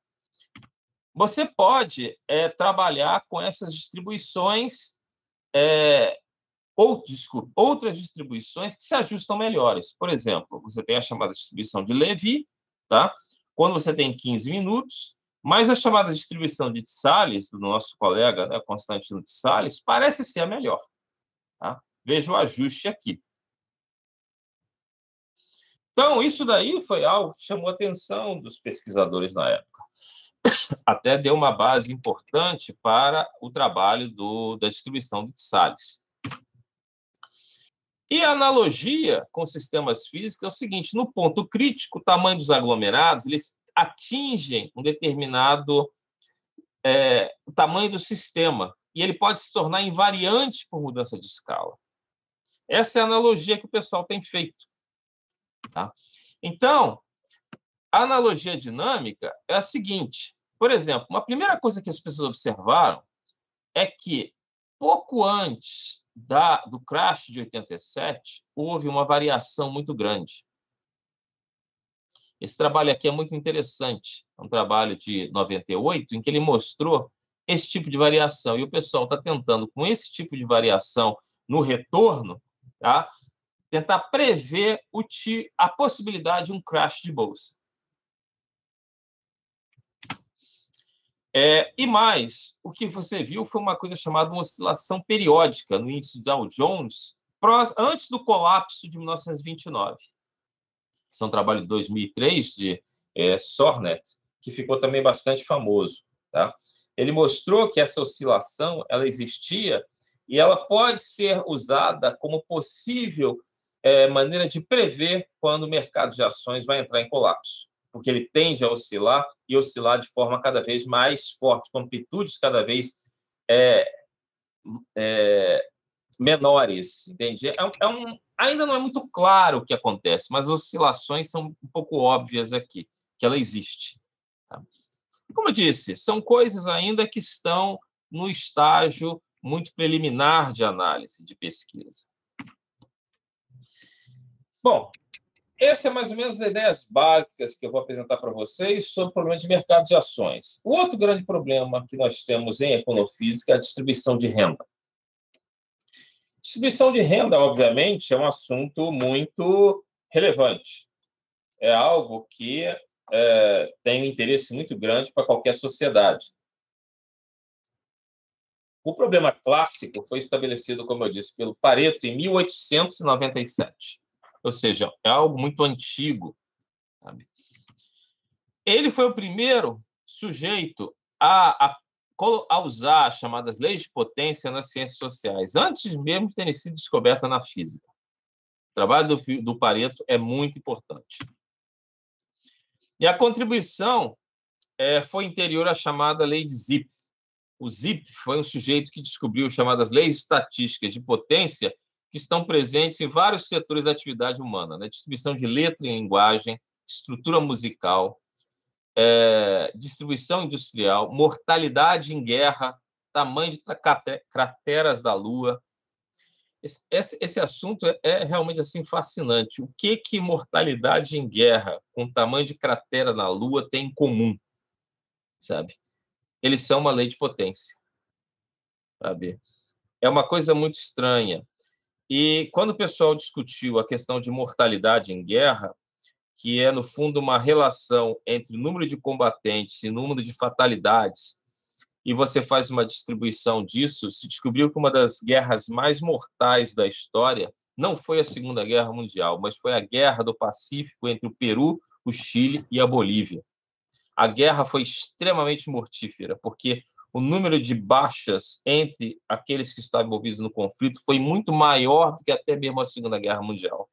B: Você pode é, trabalhar com essas distribuições, é, ou, desculpa, outras distribuições que se ajustam melhores. Por exemplo, você tem a chamada distribuição de Levy, tá? quando você tem 15 minutos, mas a chamada distribuição de Salles, do nosso colega né, Constantino de Salles, parece ser a melhor. Tá? Veja o ajuste aqui. Então, isso daí foi algo que chamou a atenção dos pesquisadores na época. Até deu uma base importante para o trabalho do, da distribuição de Salles. E a analogia com sistemas físicos é o seguinte: no ponto crítico, o tamanho dos aglomerados eles atingem um determinado é, tamanho do sistema e ele pode se tornar invariante por mudança de escala. Essa é a analogia que o pessoal tem feito. Tá? Então, a analogia dinâmica é a seguinte: por exemplo, uma primeira coisa que as pessoas observaram é que pouco antes da, do crash de 87 houve uma variação muito grande. Esse trabalho aqui é muito interessante. É um trabalho de 98 em que ele mostrou esse tipo de variação e o pessoal está tentando com esse tipo de variação no retorno, tá? Tentar prever o a possibilidade de um crash de bolsa. É, e mais, o que você viu foi uma coisa chamada uma oscilação periódica no índice Dow Jones antes do colapso de 1929. Esse é um trabalho de 2003 de é, Sornet, que ficou também bastante famoso. Tá? Ele mostrou que essa oscilação ela existia e ela pode ser usada como possível é, maneira de prever quando o mercado de ações vai entrar em colapso, porque ele tende a oscilar e oscilar de forma cada vez mais forte, com amplitudes cada vez é, é, menores, entende? É, é, um, ainda não é muito claro o que acontece, mas as oscilações são um pouco óbvias aqui, que ela existe. Tá? Como eu disse, são coisas ainda que estão no estágio muito preliminar de análise, de pesquisa. Bom, essa é mais ou menos as ideias básicas que eu vou apresentar para vocês sobre o problema de mercado de ações. O outro grande problema que nós temos em econofísica é a distribuição de renda. Distribuição de renda, obviamente, é um assunto muito relevante. É algo que é, tem um interesse muito grande para qualquer sociedade. O problema clássico foi estabelecido, como eu disse, pelo Pareto em 1897 ou seja, é algo muito antigo. Sabe? Ele foi o primeiro sujeito a, a a usar as chamadas leis de potência nas ciências sociais, antes mesmo de terem sido descobertas na física. O trabalho do, do Pareto é muito importante. E a contribuição é, foi interior à chamada lei de Zipf. O Zipf foi um sujeito que descobriu as chamadas leis estatísticas de potência que estão presentes em vários setores da atividade humana, né? distribuição de letra em linguagem, estrutura musical, é, distribuição industrial, mortalidade em guerra, tamanho de crateras da Lua. Esse, esse, esse assunto é, é, realmente assim fascinante. O que que mortalidade em guerra com tamanho de cratera na Lua tem em comum, sabe? Eles são uma lei de potência, sabe? É uma coisa muito estranha. E quando o pessoal discutiu a questão de mortalidade em guerra, que é, no fundo, uma relação entre o número de combatentes e número de fatalidades, e você faz uma distribuição disso, se descobriu que uma das guerras mais mortais da história não foi a Segunda Guerra Mundial, mas foi a Guerra do Pacífico entre o Peru, o Chile e a Bolívia. A guerra foi extremamente mortífera, porque o número de baixas entre aqueles que estavam envolvidos no conflito foi muito maior do que até mesmo a Segunda Guerra Mundial.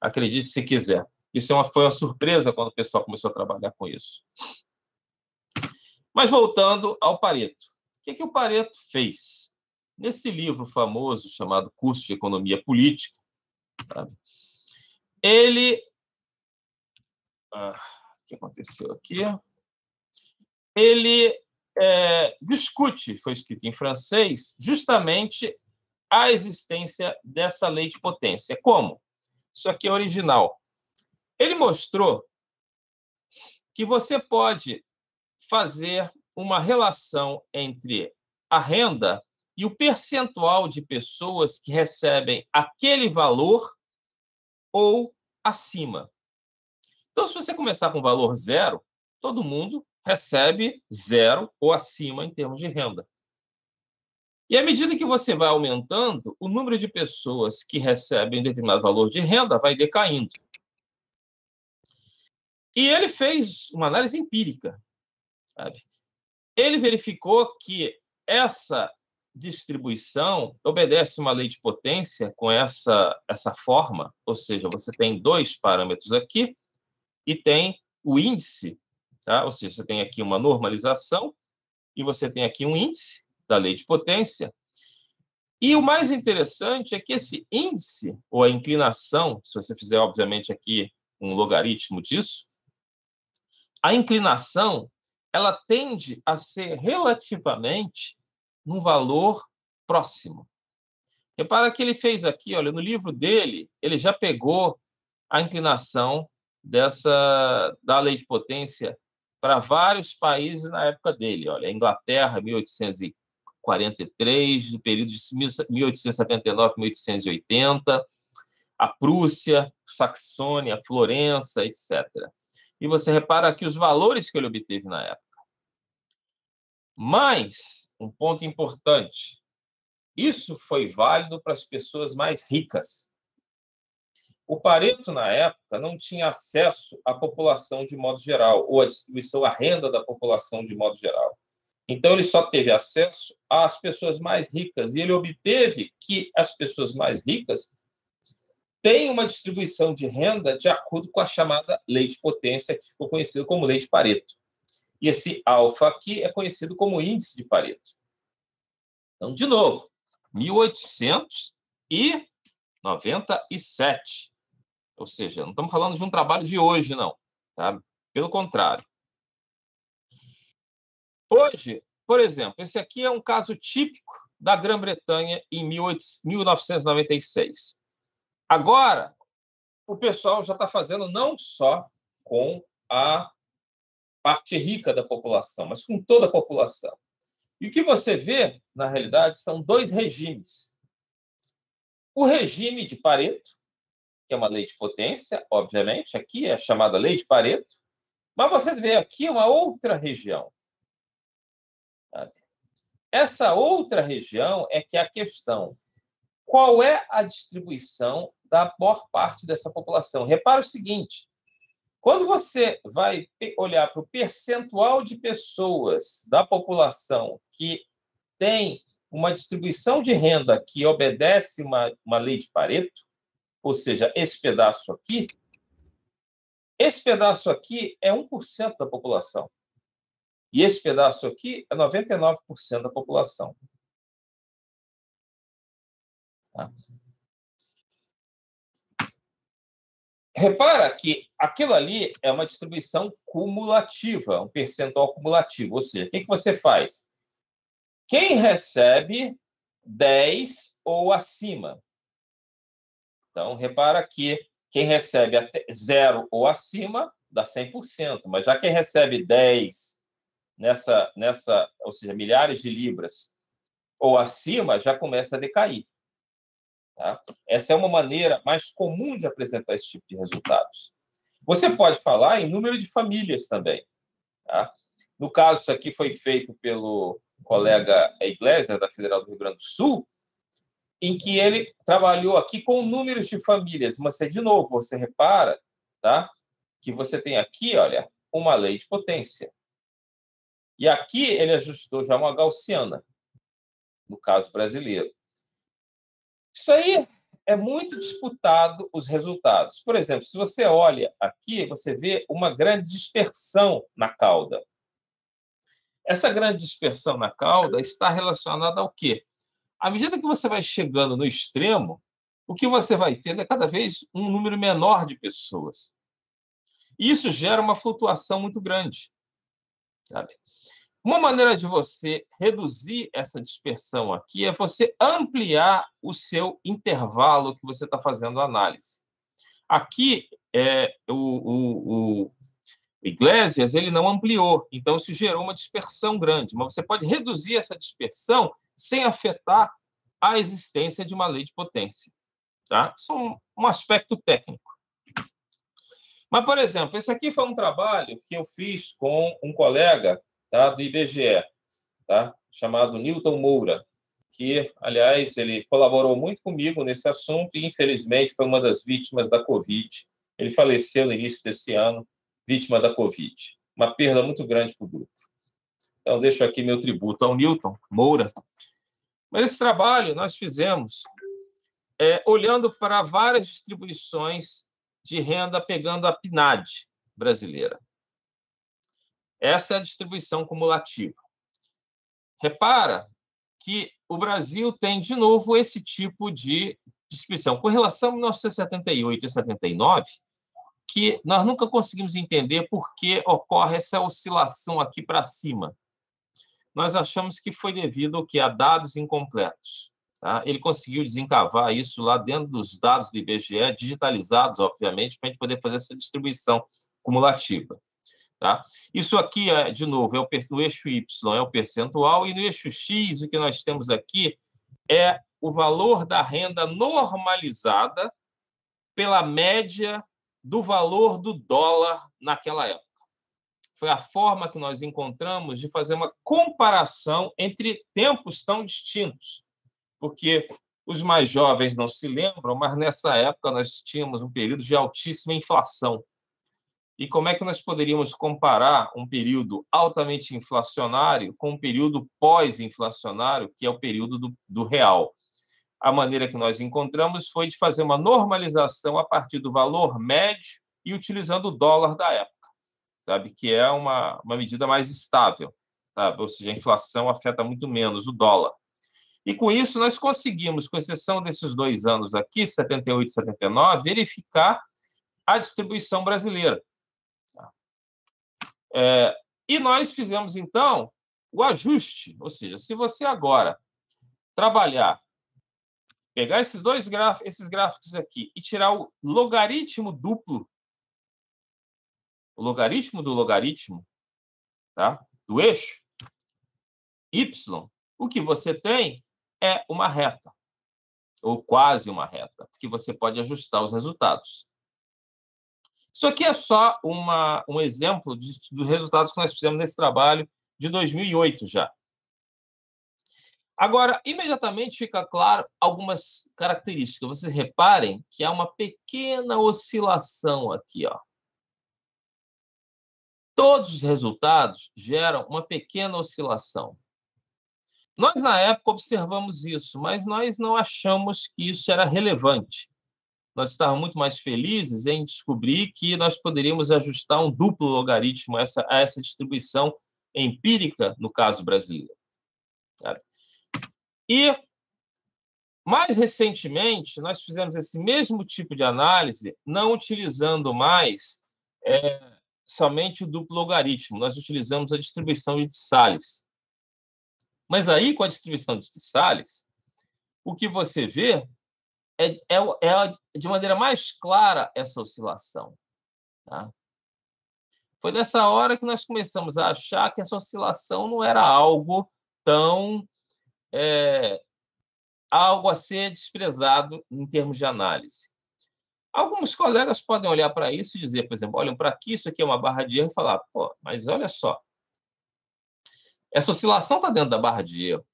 B: Acredite se quiser. Isso é uma, foi uma surpresa quando o pessoal começou a trabalhar com isso. Mas voltando ao Pareto. O que, é que o Pareto fez? Nesse livro famoso chamado Curso de Economia Política, sabe? ele. Ah, o que aconteceu aqui? Ele é, discute, foi escrito em francês, justamente a existência dessa lei de potência. Como? Isso aqui é original. Ele mostrou que você pode fazer uma relação entre a renda e o percentual de pessoas que recebem aquele valor ou acima. Então, se você começar com valor zero, todo mundo recebe zero ou acima em termos de renda. E à medida que você vai aumentando, o número de pessoas que recebem um determinado valor de renda vai decaindo. E ele fez uma análise empírica. Sabe? Ele verificou que essa distribuição obedece uma lei de potência com essa, essa forma, ou seja, você tem dois parâmetros aqui e tem o índice, tá? ou seja, você tem aqui uma normalização e você tem aqui um índice da lei de potência. E o mais interessante é que esse índice, ou a inclinação, se você fizer, obviamente, aqui um logaritmo disso, a inclinação ela tende a ser relativamente num valor próximo. Repara que ele fez aqui, olha, no livro dele, ele já pegou a inclinação dessa da lei de potência para vários países na época dele, olha, a Inglaterra 1843, no período de 1879 1880, a Prússia, Saxônia, Florença, etc e você repara aqui os valores que ele obteve na época. Mas, um ponto importante, isso foi válido para as pessoas mais ricas. O Pareto, na época, não tinha acesso à população de modo geral, ou à distribuição, à renda da população de modo geral. Então, ele só teve acesso às pessoas mais ricas, e ele obteve que as pessoas mais ricas tem uma distribuição de renda de acordo com a chamada lei de potência, que ficou conhecida como lei de Pareto. E esse alfa aqui é conhecido como índice de Pareto. Então, de novo, 1897. Ou seja, não estamos falando de um trabalho de hoje, não. Tá? Pelo contrário. Hoje, por exemplo, esse aqui é um caso típico da Grã-Bretanha em 1996. Agora, o pessoal já está fazendo não só com a parte rica da população, mas com toda a população. E o que você vê, na realidade, são dois regimes. O regime de Pareto, que é uma lei de potência, obviamente, aqui é chamada lei de Pareto, mas você vê aqui uma outra região. Essa outra região é que é a questão qual é a distribuição da maior parte dessa população. Repara o seguinte: Quando você vai olhar para o percentual de pessoas da população que tem uma distribuição de renda que obedece uma, uma lei de Pareto, ou seja, esse pedaço aqui, esse pedaço aqui é 1% da população. E esse pedaço aqui é 99% da população. Tá? Repara que aquilo ali é uma distribuição cumulativa, um percentual cumulativo. Ou seja, o que, que você faz? Quem recebe 10 ou acima. Então, repara que quem recebe até zero ou acima dá 100%, mas já quem recebe 10 nessa, nessa, ou seja, milhares de libras ou acima, já começa a decair. Tá? Essa é uma maneira mais comum de apresentar esse tipo de resultados. Você pode falar em número de famílias também. Tá? No caso, isso aqui foi feito pelo colega Iglesias, da Federal do Rio Grande do Sul, em que ele trabalhou aqui com números de famílias. Mas, de novo, você repara tá? que você tem aqui, olha, uma lei de potência. E aqui ele ajustou já uma gaussiana, no caso brasileiro. Isso aí é muito disputado os resultados. Por exemplo, se você olha aqui, você vê uma grande dispersão na cauda. Essa grande dispersão na cauda está relacionada ao quê? À medida que você vai chegando no extremo, o que você vai ter é cada vez um número menor de pessoas. Isso gera uma flutuação muito grande. Sabe? Uma maneira de você reduzir essa dispersão aqui é você ampliar o seu intervalo que você está fazendo a análise. Aqui, é, o, o, o Iglesias ele não ampliou, então isso gerou uma dispersão grande. Mas você pode reduzir essa dispersão sem afetar a existência de uma lei de potência. Tá? Isso é um, aspecto técnico. Mas, por exemplo, esse aqui foi um trabalho que eu fiz com um colega tá, do IBGE, tá, chamado Newton Moura, que, aliás, ele colaborou muito comigo nesse assunto e, infelizmente, foi uma das vítimas da Covid. Ele faleceu no início desse ano, vítima da Covid. Uma perda muito grande para o grupo. Então, deixo aqui meu tributo ao Newton Moura. Mas esse trabalho nós fizemos é, olhando para várias distribuições de renda, pegando a PNAD brasileira. Essa é a distribuição cumulativa. Repara que o Brasil tem, de novo, esse tipo de distribuição. Com relação a 1978 e 79, que nós nunca conseguimos entender por que ocorre essa oscilação aqui para cima nós achamos que foi devido ao que a dados incompletos. Tá? Ele conseguiu desencavar isso lá dentro dos dados do IBGE, digitalizados, obviamente, para a gente poder fazer essa distribuição cumulativa. Tá? Isso aqui, é, de novo, é o, no eixo Y é o percentual, e no eixo X, o que nós temos aqui é o valor da renda normalizada pela média do valor do dólar naquela época foi a forma que nós encontramos de fazer uma comparação entre tempos tão distintos. Porque os mais jovens não se lembram, mas nessa época nós tínhamos um período de altíssima inflação. E como é que nós poderíamos comparar um período altamente inflacionário com um período pós-inflacionário, que é o período do, do real? A maneira que nós encontramos foi de fazer uma normalização a partir do valor médio e utilizando o dólar da época sabe? Que é uma, uma medida mais estável, sabe? Ou seja, a inflação afeta muito menos o dólar. E com isso nós conseguimos, com exceção desses dois anos aqui, 78 e 79, verificar a distribuição brasileira. É, e nós fizemos, então, o ajuste, ou seja, se você agora trabalhar, pegar esses dois gráficos, esses gráficos aqui e tirar o logaritmo duplo o logaritmo do logaritmo tá? do eixo y, o que você tem é uma reta, ou quase uma reta, que você pode ajustar os resultados. Isso aqui é só uma, um exemplo dos resultados que nós fizemos nesse trabalho de 2008 já. Agora, imediatamente fica claro algumas características. Vocês reparem que há uma pequena oscilação aqui, ó todos os resultados geram uma pequena oscilação. Nós, na época, observamos isso, mas nós não achamos que isso era relevante. Nós estávamos muito mais felizes em descobrir que nós poderíamos ajustar um duplo logaritmo a essa, a essa distribuição empírica, no caso brasileiro. E, mais recentemente, nós fizemos esse mesmo tipo de análise, não utilizando mais é, somente o duplo logaritmo, nós utilizamos a distribuição de Salles. Mas aí, com a distribuição de Salles, o que você vê é, é, é de maneira mais clara essa oscilação. Tá? Foi nessa hora que nós começamos a achar que essa oscilação não era algo tão. É, algo a ser desprezado em termos de análise. Alguns colegas podem olhar para isso e dizer, por exemplo, olham para aqui, isso aqui é uma barra de erro, e falar, pô, mas olha só, essa oscilação está dentro da barra de erro.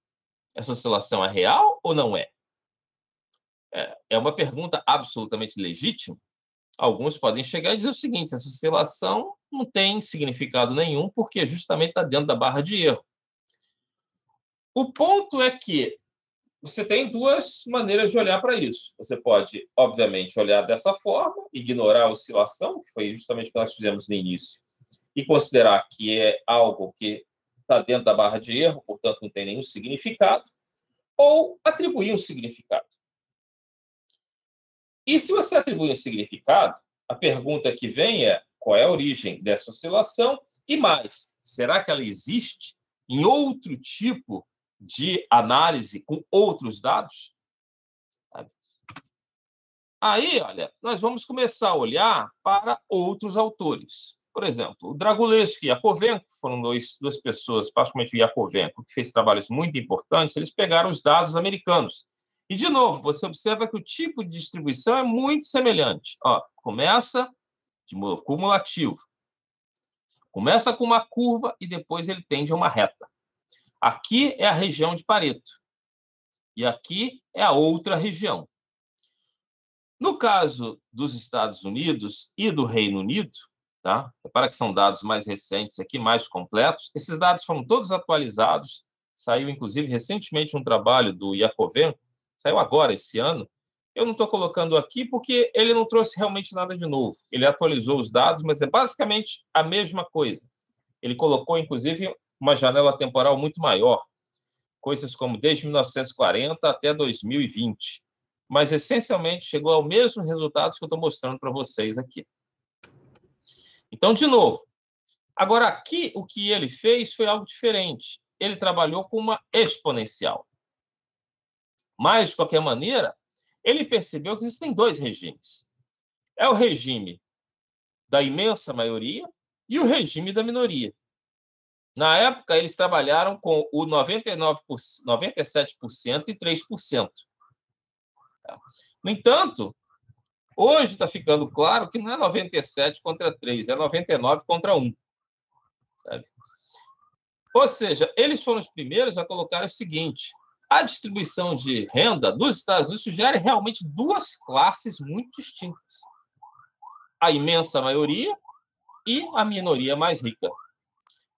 B: Essa oscilação é real ou não é? é? É uma pergunta absolutamente legítima. Alguns podem chegar e dizer o seguinte: essa oscilação não tem significado nenhum, porque justamente está dentro da barra de erro. O ponto é que você tem duas maneiras de olhar para isso. Você pode, obviamente, olhar dessa forma, ignorar a oscilação, que foi justamente o que nós fizemos no início, e considerar que é algo que está dentro da barra de erro, portanto não tem nenhum significado, ou atribuir um significado. E se você atribui um significado, a pergunta que vem é qual é a origem dessa oscilação e mais, será que ela existe em outro tipo de análise com outros dados? Aí, olha, nós vamos começar a olhar para outros autores. Por exemplo, o Dragulesco e Yakovenko foram dois, duas pessoas, particularmente o Yakovenko, que fez trabalhos muito importantes, eles pegaram os dados americanos. E, de novo, você observa que o tipo de distribuição é muito semelhante. Ó, começa de modo cumulativo. Começa com uma curva e depois ele tende a uma reta. Aqui é a região de Pareto. E aqui é a outra região. No caso dos Estados Unidos e do Reino Unido, Tá? Repara que são dados mais recentes aqui, mais completos. Esses dados foram todos atualizados. Saiu, inclusive, recentemente um trabalho do Yakovenko, saiu agora, esse ano. Eu não estou colocando aqui porque ele não trouxe realmente nada de novo. Ele atualizou os dados, mas é basicamente a mesma coisa. Ele colocou, inclusive, uma janela temporal muito maior, coisas como desde 1940 até 2020. Mas, essencialmente, chegou ao mesmo resultado que eu estou mostrando para vocês aqui. Então, de novo, agora aqui o que ele fez foi algo diferente. Ele trabalhou com uma exponencial. Mas, de qualquer maneira, ele percebeu que existem dois regimes. É o regime da imensa maioria e o regime da minoria. Na época, eles trabalharam com o 99%, 97% e 3%. No entanto, Hoje está ficando claro que não é 97 contra 3, é 99 contra 1. Sabe? Ou seja, eles foram os primeiros a colocar o seguinte: a distribuição de renda dos Estados Unidos sugere realmente duas classes muito distintas. A imensa maioria e a minoria mais rica.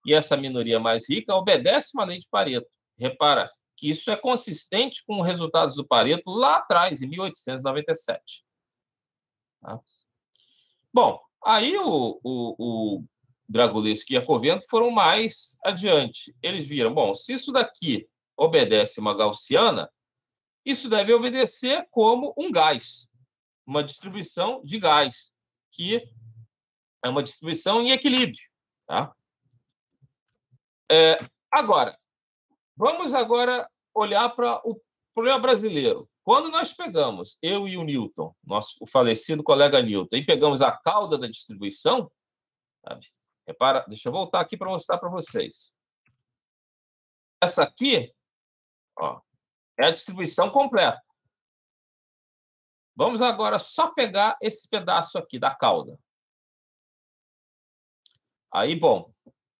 B: E essa minoria mais rica obedece uma lei de Pareto. Repara que isso é consistente com os resultados do Pareto lá atrás, em 1897. Tá? Bom, aí o, o, o Dragulesco e a Covento foram mais adiante. Eles viram, bom, se isso daqui obedece uma gaussiana, isso deve obedecer como um gás, uma distribuição de gás, que é uma distribuição em equilíbrio. Tá? É, agora, vamos agora olhar para o problema brasileiro. Quando nós pegamos, eu e o Newton, nosso, o falecido colega Newton, e pegamos a cauda da distribuição, sabe? repara, deixa eu voltar aqui para mostrar para vocês. Essa aqui ó, é a distribuição completa. Vamos agora só pegar esse pedaço aqui da cauda. Aí, bom,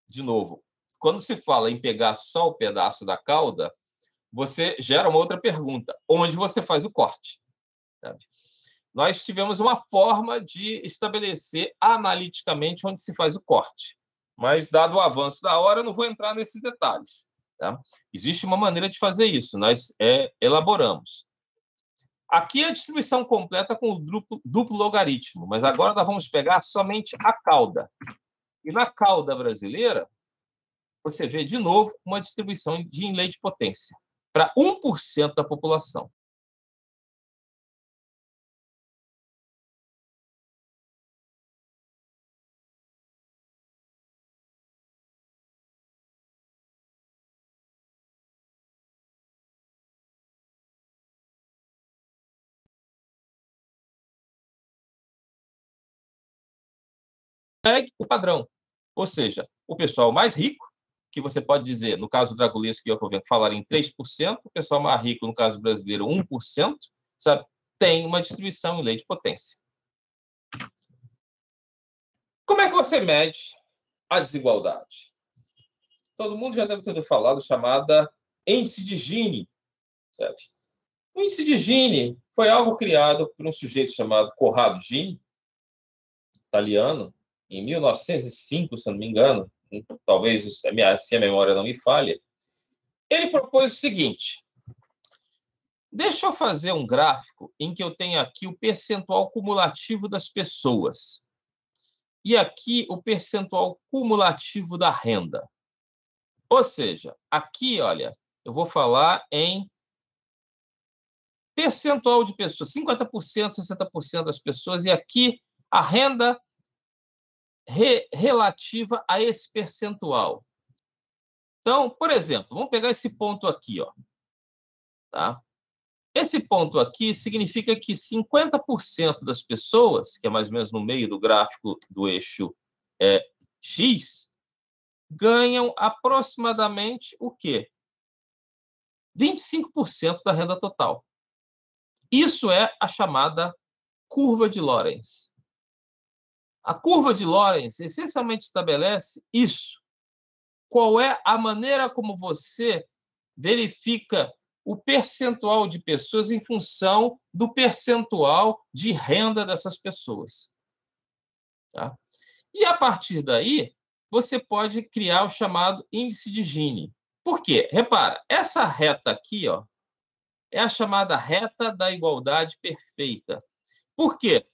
B: de novo, quando se fala em pegar só o pedaço da cauda, você gera uma outra pergunta: onde você faz o corte? Sabe? Nós tivemos uma forma de estabelecer analiticamente onde se faz o corte. Mas, dado o avanço da hora, eu não vou entrar nesses detalhes. Tá? Existe uma maneira de fazer isso, nós é, elaboramos. Aqui é a distribuição completa com o duplo, duplo logaritmo, mas agora nós vamos pegar somente a cauda. E na cauda brasileira, você vê de novo uma distribuição de lei de potência para 1% da população. segue o padrão. Ou seja, o pessoal mais rico, que você pode dizer, no caso dragulesco que eu venho falar em 3%, o pessoal mais rico, no caso brasileiro, 1%, sabe? tem uma distribuição em lei de potência. Como é que você mede a desigualdade? Todo mundo já deve ter falado chamada índice de Gini. Sabe? O índice de Gini foi algo criado por um sujeito chamado Corrado Gini, italiano, em 1905, se não me engano, talvez se a memória não me falha, ele propôs o seguinte: deixa eu fazer um gráfico em que eu tenho aqui o percentual cumulativo das pessoas. E aqui o percentual cumulativo da renda. Ou seja, aqui, olha, eu vou falar em percentual de pessoas, 50%, 60% das pessoas, e aqui a renda re, relativa a esse percentual. Então, por exemplo, vamos pegar esse ponto aqui, ó. Tá? Esse ponto aqui significa que 50% das pessoas, que é mais ou menos no meio do gráfico do eixo é, X, ganham aproximadamente o quê? 25% da renda total. Isso é a chamada curva de Lorenz. A curva de Lorenz essencialmente estabelece isso. Qual é a maneira como você verifica o percentual de pessoas em função do percentual de renda dessas pessoas. Tá? E a partir daí, você pode criar o chamado índice de Gini. Por quê? Repara, essa reta aqui ó, é a chamada reta da igualdade perfeita. Por quê?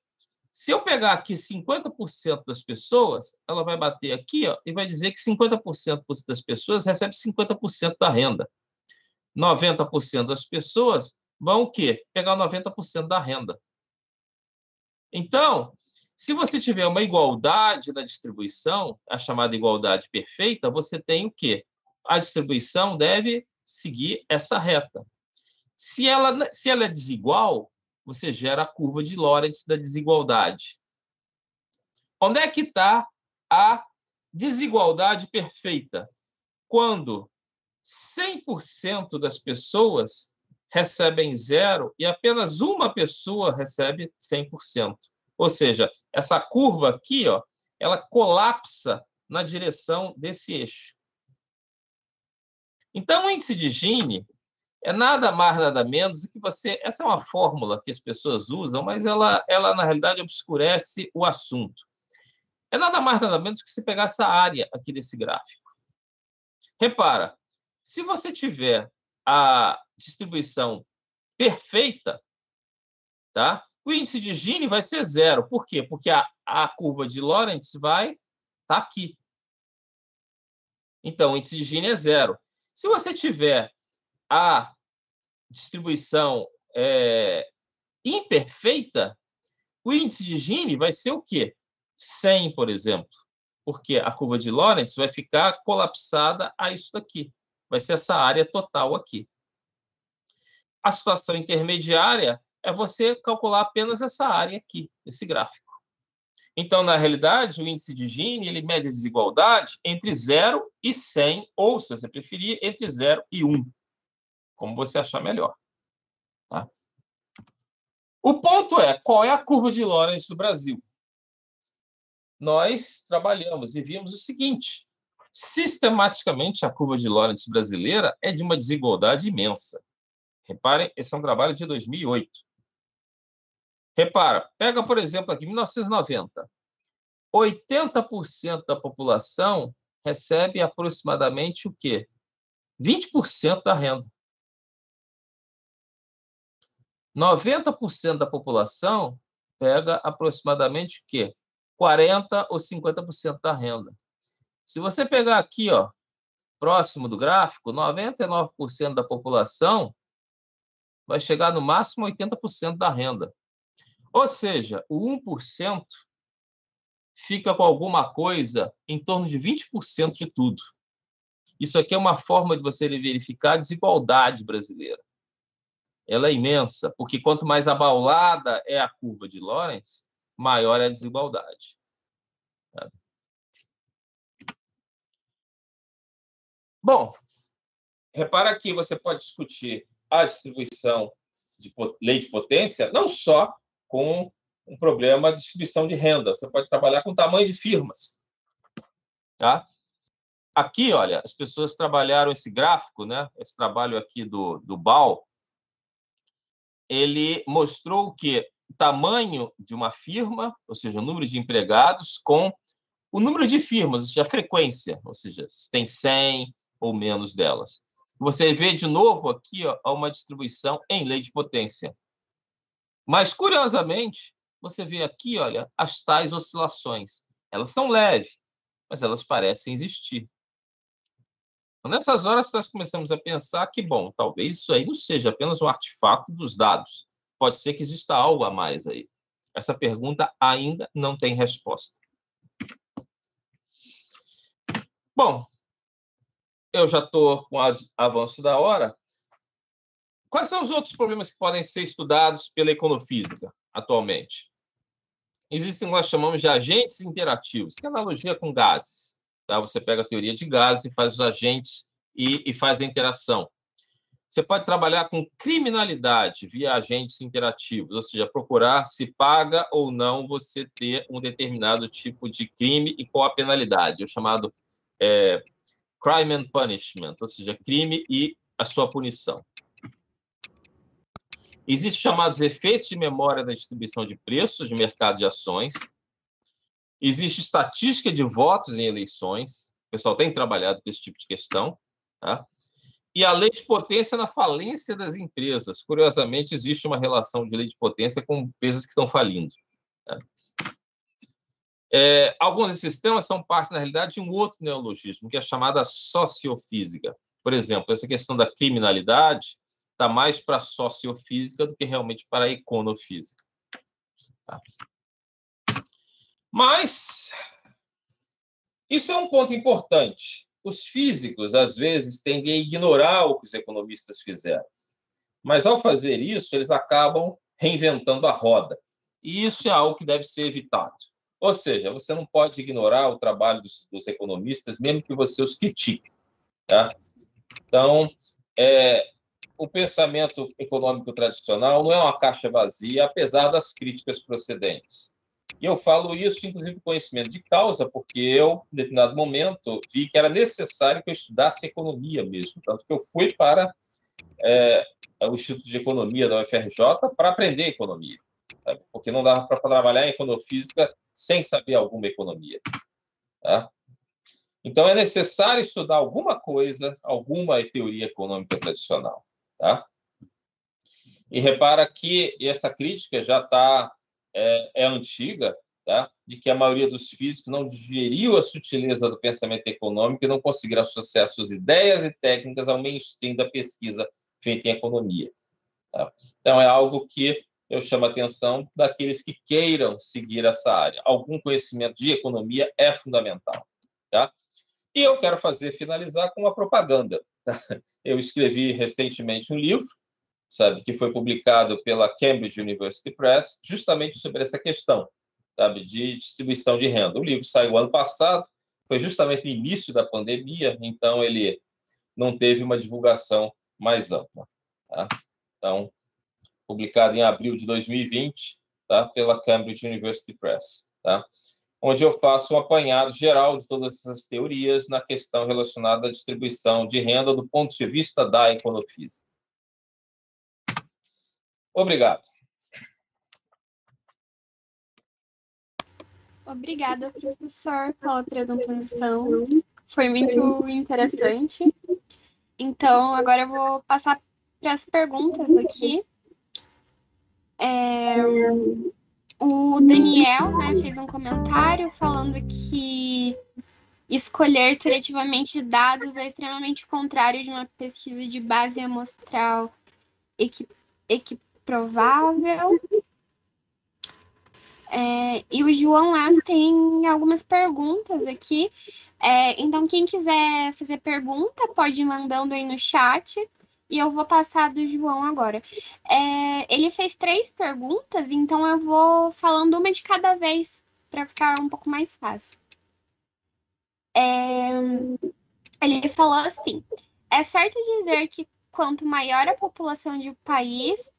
B: Se eu pegar aqui 50% das pessoas, ela vai bater aqui ó, e vai dizer que 50% das pessoas recebem 50% da renda. 90% das pessoas vão o quê? Pegar 90% da renda. Então, se você tiver uma igualdade na distribuição, a chamada igualdade perfeita, você tem o quê? A distribuição deve seguir essa reta. Se ela, se ela é desigual, você gera a curva de Lorentz da desigualdade. Onde é que está a desigualdade perfeita? Quando 100% das pessoas recebem zero e apenas uma pessoa recebe 100%. Ou seja, essa curva aqui, ó, ela colapsa na direção desse eixo. Então, o índice de Gini é nada mais, nada menos do que você. Essa é uma fórmula que as pessoas usam, mas ela, ela na realidade, obscurece o assunto. É nada mais, nada menos que você pegar essa área aqui desse gráfico. Repara, se você tiver a distribuição perfeita, tá? o índice de Gini vai ser zero. Por quê? Porque a, a curva de Lorentz vai estar tá aqui. Então, o índice de Gini é zero. Se você tiver a distribuição é, imperfeita, o índice de Gini vai ser o quê? 100, por exemplo, porque a curva de Lorentz vai ficar colapsada a isso daqui. Vai ser essa área total aqui. A situação intermediária é você calcular apenas essa área aqui, esse gráfico. Então, na realidade, o índice de Gini ele mede a desigualdade entre 0 e 100, ou, se você preferir, entre 0 e 1 como você achar melhor. Tá? O ponto é, qual é a curva de Lorentz do Brasil? Nós trabalhamos e vimos o seguinte, sistematicamente a curva de Lorentz brasileira é de uma desigualdade imensa. Reparem, esse é um trabalho de 2008. Repara, pega, por exemplo, aqui 1990. 80% da população recebe aproximadamente o quê? 20% da renda. 90% da população pega aproximadamente o quê? 40 ou 50% da renda. Se você pegar aqui, ó, próximo do gráfico, 99% da população vai chegar no máximo 80% da renda. Ou seja, o 1% fica com alguma coisa em torno de 20% de tudo. Isso aqui é uma forma de você verificar a desigualdade brasileira. Ela é imensa, porque quanto mais abaulada é a curva de Lorenz, maior é a desigualdade. Bom, repara que você pode discutir a distribuição de lei de potência não só com um problema de distribuição de renda, você pode trabalhar com tamanho de firmas. Tá? Aqui, olha, as pessoas trabalharam esse gráfico, né? esse trabalho aqui do, do BAL, ele mostrou que o tamanho de uma firma, ou seja, o número de empregados, com o número de firmas, ou seja, a frequência, ou seja, se tem 100 ou menos delas. Você vê de novo aqui ó, uma distribuição em lei de potência. Mas, curiosamente, você vê aqui, olha, as tais oscilações. Elas são leves, mas elas parecem existir. Então, nessas horas, nós começamos a pensar que, bom, talvez isso aí não seja apenas um artefato dos dados. Pode ser que exista algo a mais aí. Essa pergunta ainda não tem resposta. Bom, eu já estou com o avanço da hora. Quais são os outros problemas que podem ser estudados pela econofísica atualmente? Existem o que nós chamamos de agentes interativos, que é analogia com gases. Tá? Você pega a teoria de gases e faz os agentes e, e faz a interação. Você pode trabalhar com criminalidade via agentes interativos, ou seja, procurar se paga ou não você ter um determinado tipo de crime e qual a penalidade, o chamado é, crime and punishment, ou seja, crime e a sua punição. Existem chamados efeitos de memória da distribuição de preços de mercado de ações. Existe estatística de votos em eleições. O pessoal tem trabalhado com esse tipo de questão. Tá? E a lei de potência na falência das empresas. Curiosamente, existe uma relação de lei de potência com empresas que estão falindo. Tá? É, alguns desses sistemas são parte, na realidade, de um outro neologismo, que é chamada sociofísica. Por exemplo, essa questão da criminalidade está mais para a sociofísica do que realmente para a econofísica. Tá? Mas isso é um ponto importante. Os físicos, às vezes, tendem a ignorar o que os economistas fizeram. Mas, ao fazer isso, eles acabam reinventando a roda. E isso é algo que deve ser evitado. Ou seja, você não pode ignorar o trabalho dos, dos economistas, mesmo que você os critique. Tá? Então, é, o pensamento econômico tradicional não é uma caixa vazia, apesar das críticas procedentes. E eu falo isso, inclusive, com conhecimento de causa, porque eu, em determinado momento, vi que era necessário que eu estudasse economia mesmo. Tanto que eu fui para é, o Instituto de Economia da UFRJ para aprender economia, sabe? porque não dava para trabalhar em econofísica sem saber alguma economia. Tá? Então, é necessário estudar alguma coisa, alguma teoria econômica tradicional. Tá? E repara que essa crítica já está é, é, antiga, tá? de que a maioria dos físicos não digeriu a sutileza do pensamento econômico e não conseguiram associar suas ideias e técnicas ao mainstream da pesquisa feita em economia. Tá? Então, é algo que eu chamo a atenção daqueles que queiram seguir essa área. Algum conhecimento de economia é fundamental. Tá? E eu quero fazer finalizar com uma propaganda. Tá? Eu escrevi recentemente um livro, sabe, que foi publicado pela Cambridge University Press, justamente sobre essa questão, sabe, de distribuição de renda. O livro saiu ano passado, foi justamente no início da pandemia, então ele não teve uma divulgação mais ampla. Tá? Então, publicado em abril de 2020, tá? pela Cambridge University Press, tá? onde eu faço um apanhado geral de todas essas teorias na questão relacionada à distribuição de renda do ponto de vista da econofísica. Obrigado.
A: Obrigada, professor, pela apresentação. Foi muito interessante. Então, agora eu vou passar para as perguntas aqui. É, o Daniel né, fez um comentário falando que escolher seletivamente dados é extremamente contrário de uma pesquisa de base amostral equiprovável. É, e o João Las tem algumas perguntas aqui. É, então, quem quiser fazer pergunta, pode ir mandando aí no chat. E eu vou passar do João agora. É, ele fez três perguntas, então eu vou falando uma de cada vez, para ficar um pouco mais fácil. É, ele falou assim: é certo dizer que quanto maior a população de um país,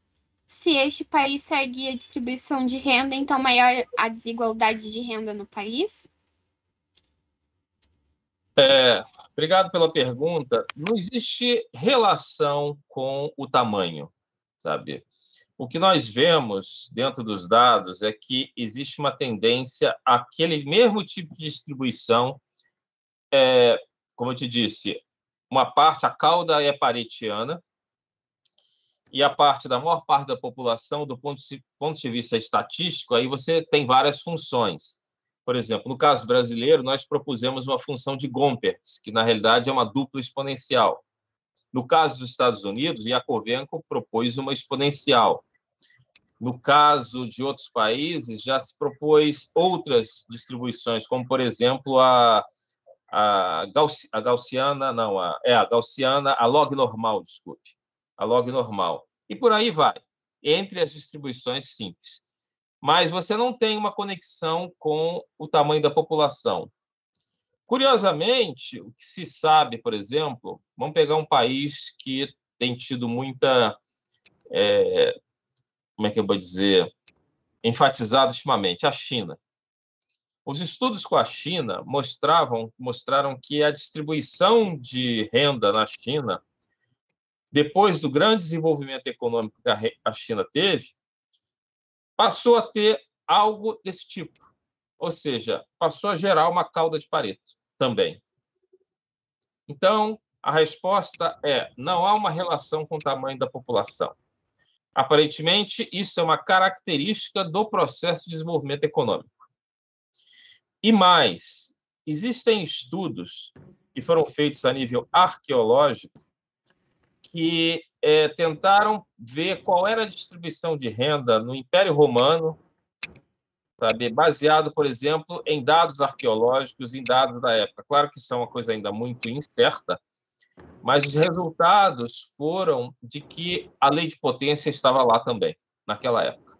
A: se este país segue a distribuição de renda, então maior a desigualdade de renda no país?
B: É, obrigado pela pergunta. Não existe relação com o tamanho, sabe? O que nós vemos dentro dos dados é que existe uma tendência àquele mesmo tipo de distribuição, é, como eu te disse, uma parte, a cauda é paretiana, e a parte da maior parte da população, do ponto de, ponto de vista estatístico, aí você tem várias funções. Por exemplo, no caso brasileiro, nós propusemos uma função de Gompertz, que na realidade é uma dupla exponencial. No caso dos Estados Unidos, Yakovenko propôs uma exponencial. No caso de outros países, já se propôs outras distribuições, como, por exemplo, a, a, a gaussiana, não, a, é a gaussiana, a log normal, desculpe a log normal. E por aí vai, entre as distribuições simples. Mas você não tem uma conexão com o tamanho da população. Curiosamente, o que se sabe, por exemplo, vamos pegar um país que tem tido muita. É, como é que eu vou dizer? Enfatizado ultimamente, a China. Os estudos com a China mostravam, mostraram que a distribuição de renda na China depois do grande desenvolvimento econômico que a China teve, passou a ter algo desse tipo. Ou seja, passou a gerar uma cauda de Pareto também. Então, a resposta é: não há uma relação com o tamanho da população. Aparentemente, isso é uma característica do processo de desenvolvimento econômico. E mais, existem estudos que foram feitos a nível arqueológico que é, tentaram ver qual era a distribuição de renda no Império Romano, sabe, baseado, por exemplo, em dados arqueológicos, em dados da época. Claro que isso é uma coisa ainda muito incerta, mas os resultados foram de que a lei de potência estava lá também, naquela época.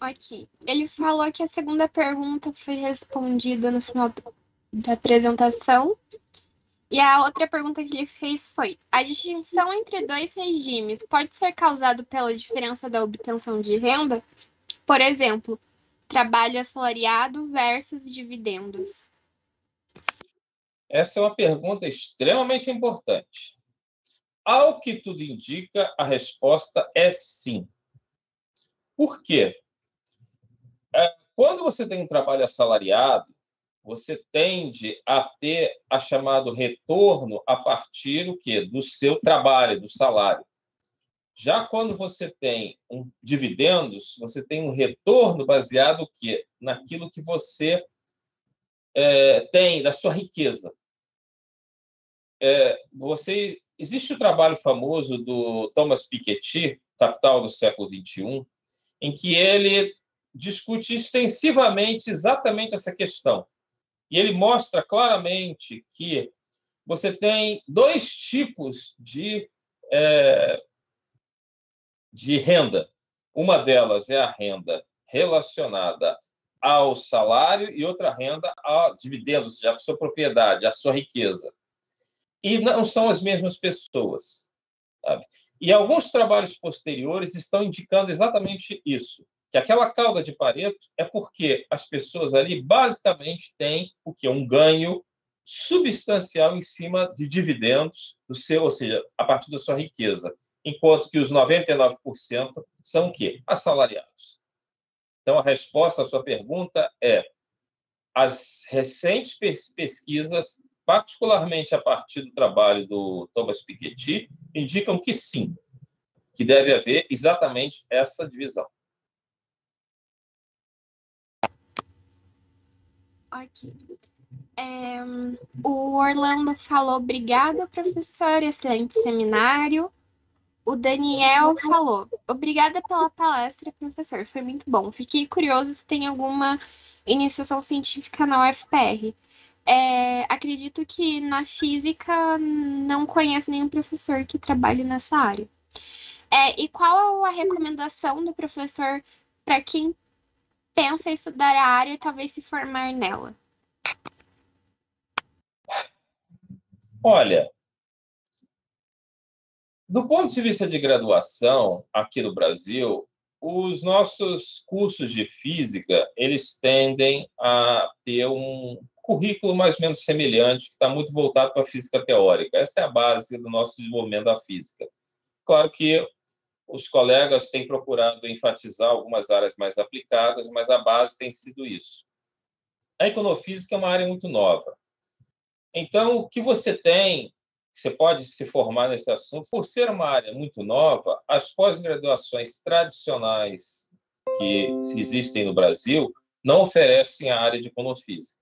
A: Ok. Ele falou que a segunda pergunta foi respondida no final da apresentação. E a outra pergunta que ele fez foi: a distinção entre dois regimes pode ser causada pela diferença da obtenção de renda? Por exemplo, trabalho assalariado versus dividendos.
B: Essa é uma pergunta extremamente importante. Ao que tudo indica, a resposta é sim. Por quê? É, quando você tem um trabalho assalariado, você tende a ter a chamado retorno a partir do que do seu trabalho, do salário. Já quando você tem um dividendos, você tem um retorno baseado que naquilo que você é, tem da sua riqueza. É, você existe o trabalho famoso do Thomas Piketty, Capital do século 21, em que ele discute extensivamente exatamente essa questão. E ele mostra claramente que você tem dois tipos de, é, de renda. Uma delas é a renda relacionada ao salário e outra renda a dividendos, ou seja, a sua propriedade, a sua riqueza. E não são as mesmas pessoas. Sabe? E alguns trabalhos posteriores estão indicando exatamente isso que aquela cauda de Pareto é porque as pessoas ali basicamente têm o que um ganho substancial em cima de dividendos do seu, ou seja, a partir da sua riqueza. enquanto que os 99% são o quê? Assalariados. Então, a resposta à sua pergunta é: as recentes pesquisas, particularmente a partir do trabalho do Thomas Piketty, indicam que sim, que deve haver exatamente essa divisão.
A: Ok. É, o Orlando falou: obrigada, professor, excelente seminário. O Daniel falou: obrigada pela palestra, professor, foi muito bom. Fiquei curioso se tem alguma iniciação científica na UFPR. É, acredito que na física não conheço nenhum professor que trabalhe nessa área. É, e qual a recomendação do professor para quem pensa em estudar a área e talvez se formar nela?
B: Olha, do ponto de vista de graduação aqui no Brasil, os nossos cursos de física eles tendem a ter um currículo mais ou menos semelhante, que está muito voltado para a física teórica. Essa é a base do nosso desenvolvimento da física. Claro que os colegas têm procurado enfatizar algumas áreas mais aplicadas, mas a base tem sido isso. A econofísica é uma área muito nova. Então, o que você tem, você pode se formar nesse assunto, por ser uma área muito nova, as pós-graduações tradicionais que existem no Brasil não oferecem a área de econofísica.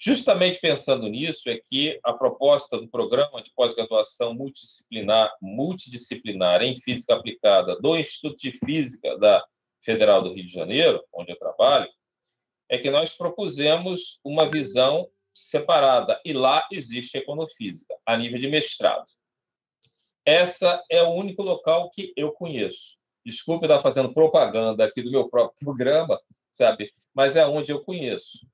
B: Justamente pensando nisso, é que a proposta do programa de pós-graduação multidisciplinar, multidisciplinar em Física Aplicada do Instituto de Física da Federal do Rio de Janeiro, onde eu trabalho, é que nós propusemos uma visão separada, e lá existe econofísica, a nível de mestrado. Essa é o único local que eu conheço. Desculpe estar fazendo propaganda aqui do meu próprio programa, sabe? Mas é onde eu conheço.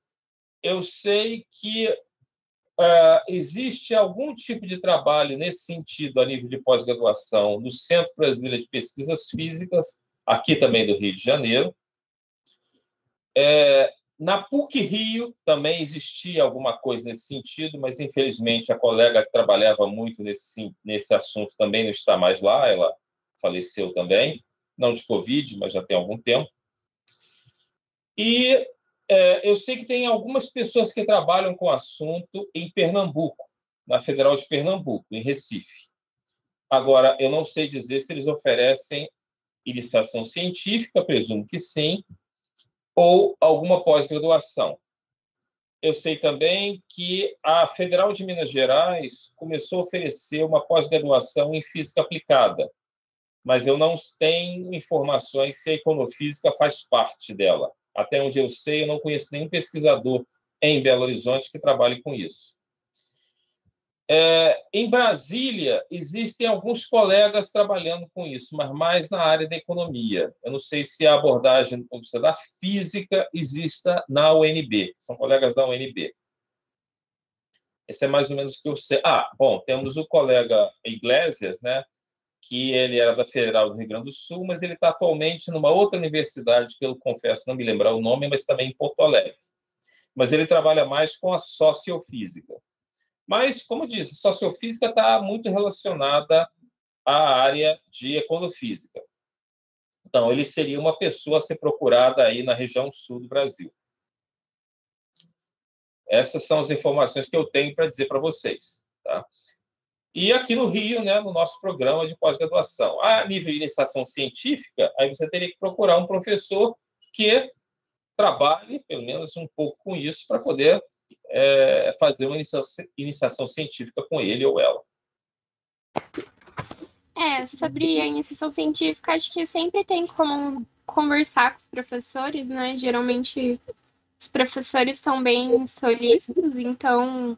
B: Eu sei que uh, existe algum tipo de trabalho nesse sentido a nível de pós-graduação no Centro Brasileiro de Pesquisas Físicas, aqui também do Rio de Janeiro. É, na PUC Rio também existia alguma coisa nesse sentido, mas infelizmente a colega que trabalhava muito nesse, nesse assunto também não está mais lá, ela faleceu também, não de Covid, mas já tem algum tempo. E é, eu sei que tem algumas pessoas que trabalham com o assunto em Pernambuco, na Federal de Pernambuco, em Recife. Agora, eu não sei dizer se eles oferecem iniciação científica, presumo que sim, ou alguma pós-graduação. Eu sei também que a Federal de Minas Gerais começou a oferecer uma pós-graduação em física aplicada, mas eu não tenho informações se a econofísica faz parte dela. Até onde eu sei, eu não conheço nenhum pesquisador em Belo Horizonte que trabalhe com isso. É, em Brasília, existem alguns colegas trabalhando com isso, mas mais na área da economia. Eu não sei se a abordagem da física exista na UNB, são colegas da UNB. Esse é mais ou menos o que eu sei. Ah, bom, temos o colega Iglesias, né, que ele era da Federal do Rio Grande do Sul, mas ele está atualmente numa outra universidade, que eu confesso não me lembrar o nome, mas também em Porto Alegre. Mas ele trabalha mais com a sociofísica. Mas, como disse, sociofísica está muito relacionada à área de econofísica. Então, ele seria uma pessoa a ser procurada aí na região sul do Brasil. Essas são as informações que eu tenho para dizer para vocês. Tá? E aqui no Rio, né, no nosso programa de pós-graduação. A nível de iniciação científica, aí você teria que procurar um professor que trabalhe, pelo menos um pouco com isso, para poder é, fazer uma iniciação, iniciação científica com ele ou ela.
A: É, sobre a iniciação científica, acho que sempre tem como conversar com os professores, né? Geralmente os professores são bem solícitos, então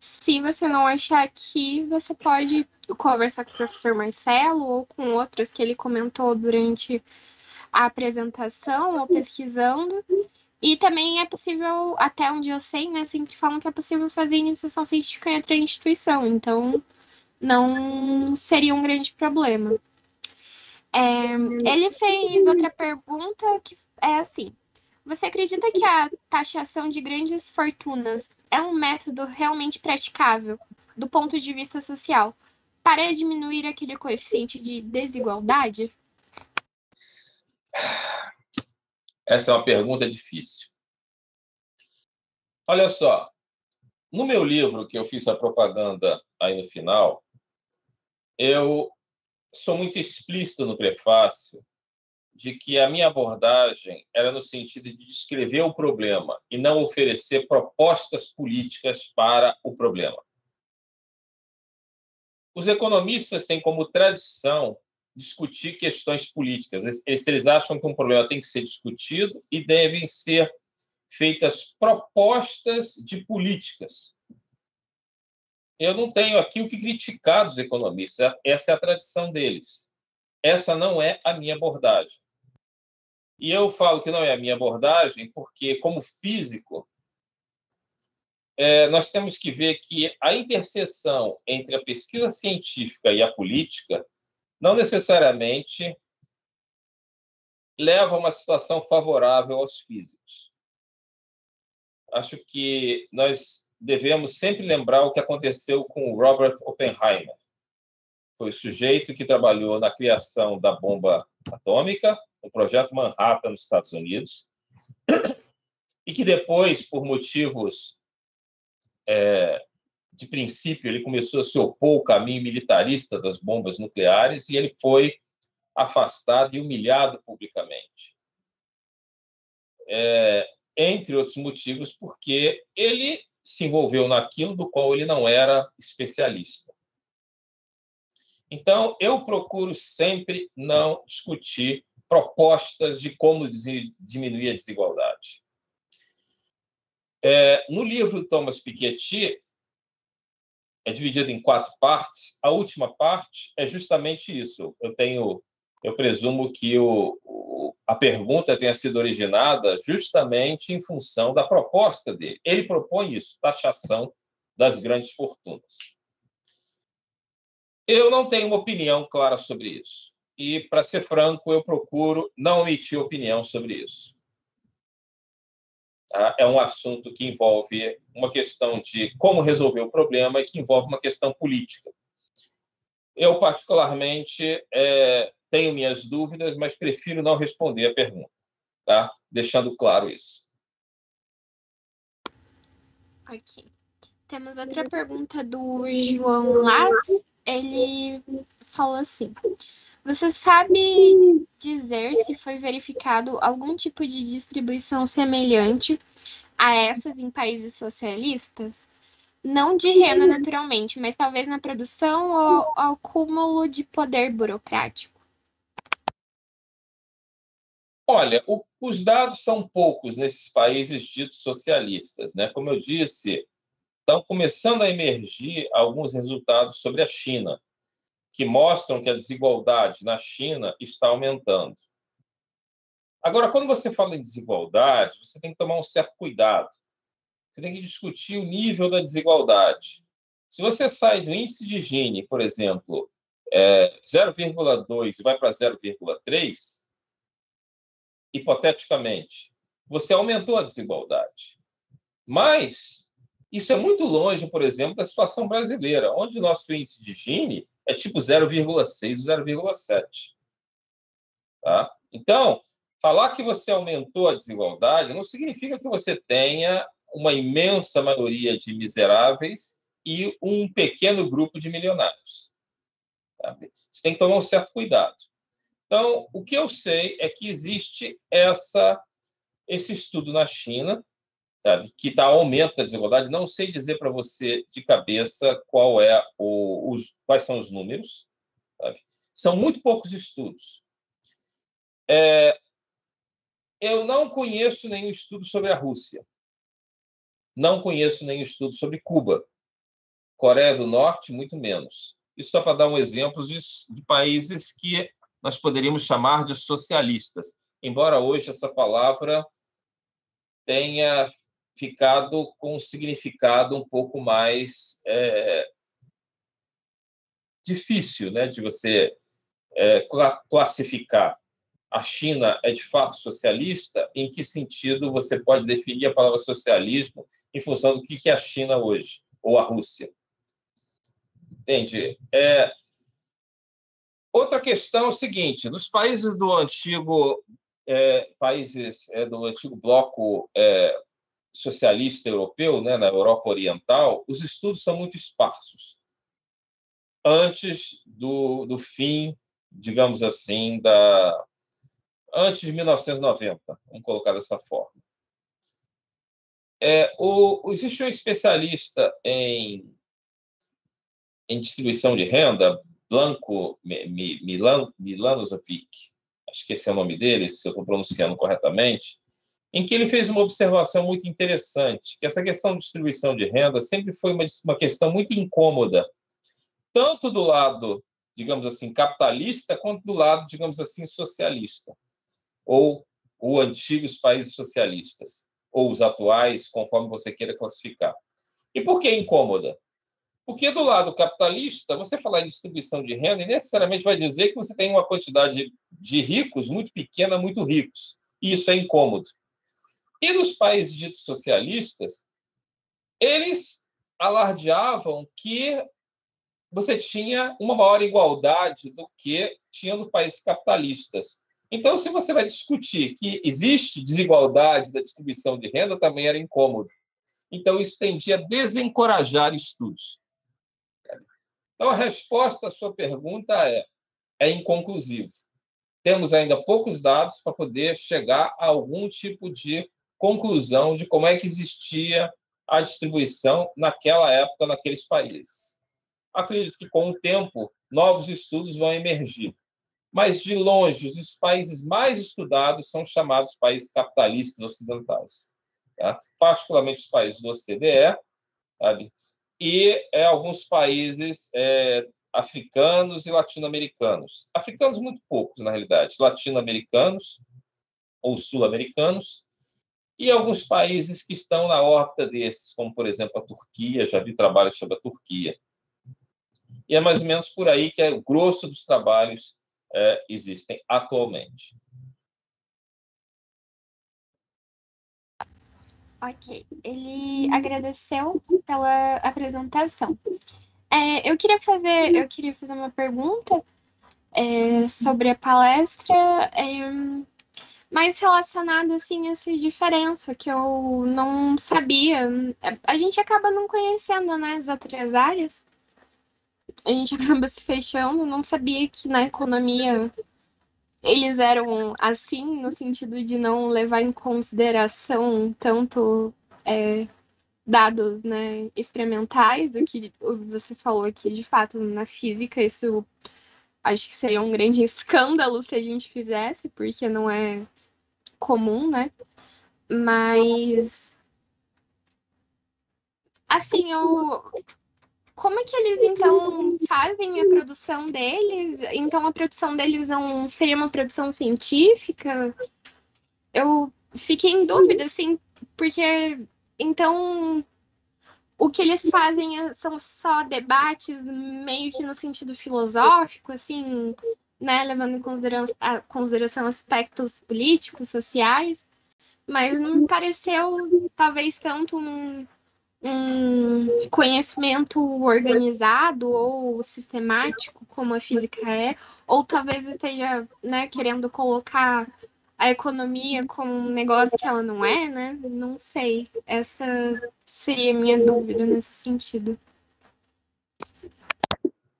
A: se você não achar aqui, você pode conversar com o professor Marcelo ou com outros que ele comentou durante a apresentação ou pesquisando. E também é possível, até onde eu sei, né, sempre falam que é possível fazer iniciação científica em outra instituição, então não seria um grande problema. É, ele fez outra pergunta que é assim: Você acredita que a taxação de grandes fortunas é um método realmente praticável do ponto de vista social? para diminuir aquele coeficiente de desigualdade?
B: Essa é uma pergunta difícil. Olha só, no meu livro, que eu fiz a propaganda aí no final, eu sou muito explícito no prefácio de que a minha abordagem era no sentido de descrever o problema e não oferecer propostas políticas para o problema. Os economistas têm como tradição discutir questões políticas. Eles, eles acham que um problema tem que ser discutido e devem ser feitas propostas de políticas. Eu não tenho aqui o que criticar dos economistas, essa é a tradição deles. Essa não é a minha abordagem. E eu falo que não é a minha abordagem porque, como físico, é, nós temos que ver que a interseção entre a pesquisa científica e a política não necessariamente leva a uma situação favorável aos físicos. Acho que nós devemos sempre lembrar o que aconteceu com Robert Oppenheimer. Foi o sujeito que trabalhou na criação da bomba atômica, o projeto Manhattan nos Estados Unidos, e que depois, por motivos é, de princípio, ele começou a se opor ao caminho militarista das bombas nucleares e ele foi afastado e humilhado publicamente. É, entre outros motivos, porque ele se envolveu naquilo do qual ele não era especialista. Então, eu procuro sempre não discutir propostas de como diminuir a desigualdade. É, no livro Thomas Piketty, é dividido em quatro partes. A última parte é justamente isso. Eu tenho, eu presumo que o, o, a pergunta tenha sido originada justamente em função da proposta dele. Ele propõe isso, taxação das grandes fortunas. Eu não tenho uma opinião clara sobre isso. E, para ser franco, eu procuro não emitir opinião sobre isso. Tá? É um assunto que envolve uma questão de como resolver o problema e que envolve uma questão política. Eu, particularmente, é, tenho minhas dúvidas, mas prefiro não responder a pergunta, tá? deixando claro isso.
A: Ok. Temos outra pergunta do João Laz. Ele falou assim: você sabe dizer se foi verificado algum tipo de distribuição semelhante a essas em países socialistas? Não de renda, naturalmente, mas talvez na produção ou ao cúmulo de poder burocrático?
B: Olha, o, os dados são poucos nesses países ditos socialistas. Né? Como eu disse, estão começando a emergir alguns resultados sobre a China que mostram que a desigualdade na China está aumentando. Agora, quando você fala em desigualdade, você tem que tomar um certo cuidado. Você tem que discutir o nível da desigualdade. Se você sai do índice de Gini, por exemplo, é, 0,2 e vai para 0,3, hipoteticamente, você aumentou a desigualdade. Mas isso é muito longe, por exemplo, da situação brasileira, onde o nosso índice de Gini é tipo 0,6 ou 0,7. Tá? Então, falar que você aumentou a desigualdade não significa que você tenha uma imensa maioria de miseráveis e um pequeno grupo de milionários. Tá? Você tem que tomar um certo cuidado. Então, o que eu sei é que existe essa, esse estudo na China, sabe? que está aumento da desigualdade. Não sei dizer para você de cabeça qual é o, os, quais são os números. Sabe? São muito poucos estudos. É, eu não conheço nenhum estudo sobre a Rússia. Não conheço nenhum estudo sobre Cuba. Coreia do Norte, muito menos. Isso só para dar um exemplo de, de países que nós poderíamos chamar de socialistas, embora hoje essa palavra tenha ficado com um significado um pouco mais é, difícil né, de você é, classificar. A China é de fato socialista? Em que sentido você pode definir a palavra socialismo em função do que é a China hoje, ou a Rússia? Entendi. É... Outra questão é o seguinte: nos países do antigo é, países é, do antigo bloco é, socialista europeu, né, na Europa Oriental, os estudos são muito esparsos. Antes do, do fim, digamos assim, da antes de 1990, vamos colocar dessa forma. É, o, existe um especialista em, em distribuição de renda, Blanco Milan, Milanovic, acho que esse é o nome dele, se eu estou pronunciando corretamente, em que ele fez uma observação muito interessante, que essa questão de distribuição de renda sempre foi uma, uma questão muito incômoda, tanto do lado, digamos assim, capitalista, quanto do lado, digamos assim, socialista, ou os antigos países socialistas, ou os atuais, conforme você queira classificar. E por que incômoda? Porque do lado capitalista, você falar em distribuição de renda, necessariamente vai dizer que você tem uma quantidade de ricos muito pequena, muito ricos. E isso é incômodo. E nos países ditos socialistas, eles alardeavam que você tinha uma maior igualdade do que tinha no países capitalistas. Então, se você vai discutir que existe desigualdade da distribuição de renda, também era incômodo. Então, isso tendia a desencorajar estudos. Então, a resposta à sua pergunta é, é inconclusivo. Temos ainda poucos dados para poder chegar a algum tipo de conclusão de como é que existia a distribuição naquela época naqueles países. Acredito que com o tempo novos estudos vão emergir, mas de longe os países mais estudados são chamados países capitalistas ocidentais, tá? particularmente os países do OCDE, sabe? e é, alguns países é, africanos e latino-americanos. Africanos muito poucos, na realidade, latino-americanos ou sul-americanos, e alguns países que estão na órbita desses, como, por exemplo, a Turquia, já vi trabalhos sobre a Turquia. E é mais ou menos por aí que é o grosso dos trabalhos é, existem atualmente.
A: Ok, ele agradeceu pela apresentação. É, eu queria fazer, eu queria fazer uma pergunta é, sobre a palestra, é, mais relacionada assim a essa diferença que eu não sabia. A gente acaba não conhecendo, né, as outras áreas. A gente acaba se fechando, não sabia que na economia eles eram assim, no sentido de não levar em consideração tanto é, dados né, experimentais, o que você falou aqui, de fato, na física, isso acho que seria um grande escândalo se a gente fizesse, porque não é comum, né? Mas. Assim, eu como é que eles então fazem a produção deles? Então a produção deles não seria uma produção científica? Eu fiquei em dúvida, assim, porque então o que eles fazem é, são só debates meio que no sentido filosófico, assim, né, levando em consideração, consideração aspectos políticos, sociais, mas não me pareceu talvez tanto um um conhecimento organizado ou sistemático, como a física é, ou talvez esteja né, querendo colocar a economia como um negócio que ela não é, né? Não sei. Essa seria a minha dúvida nesse sentido.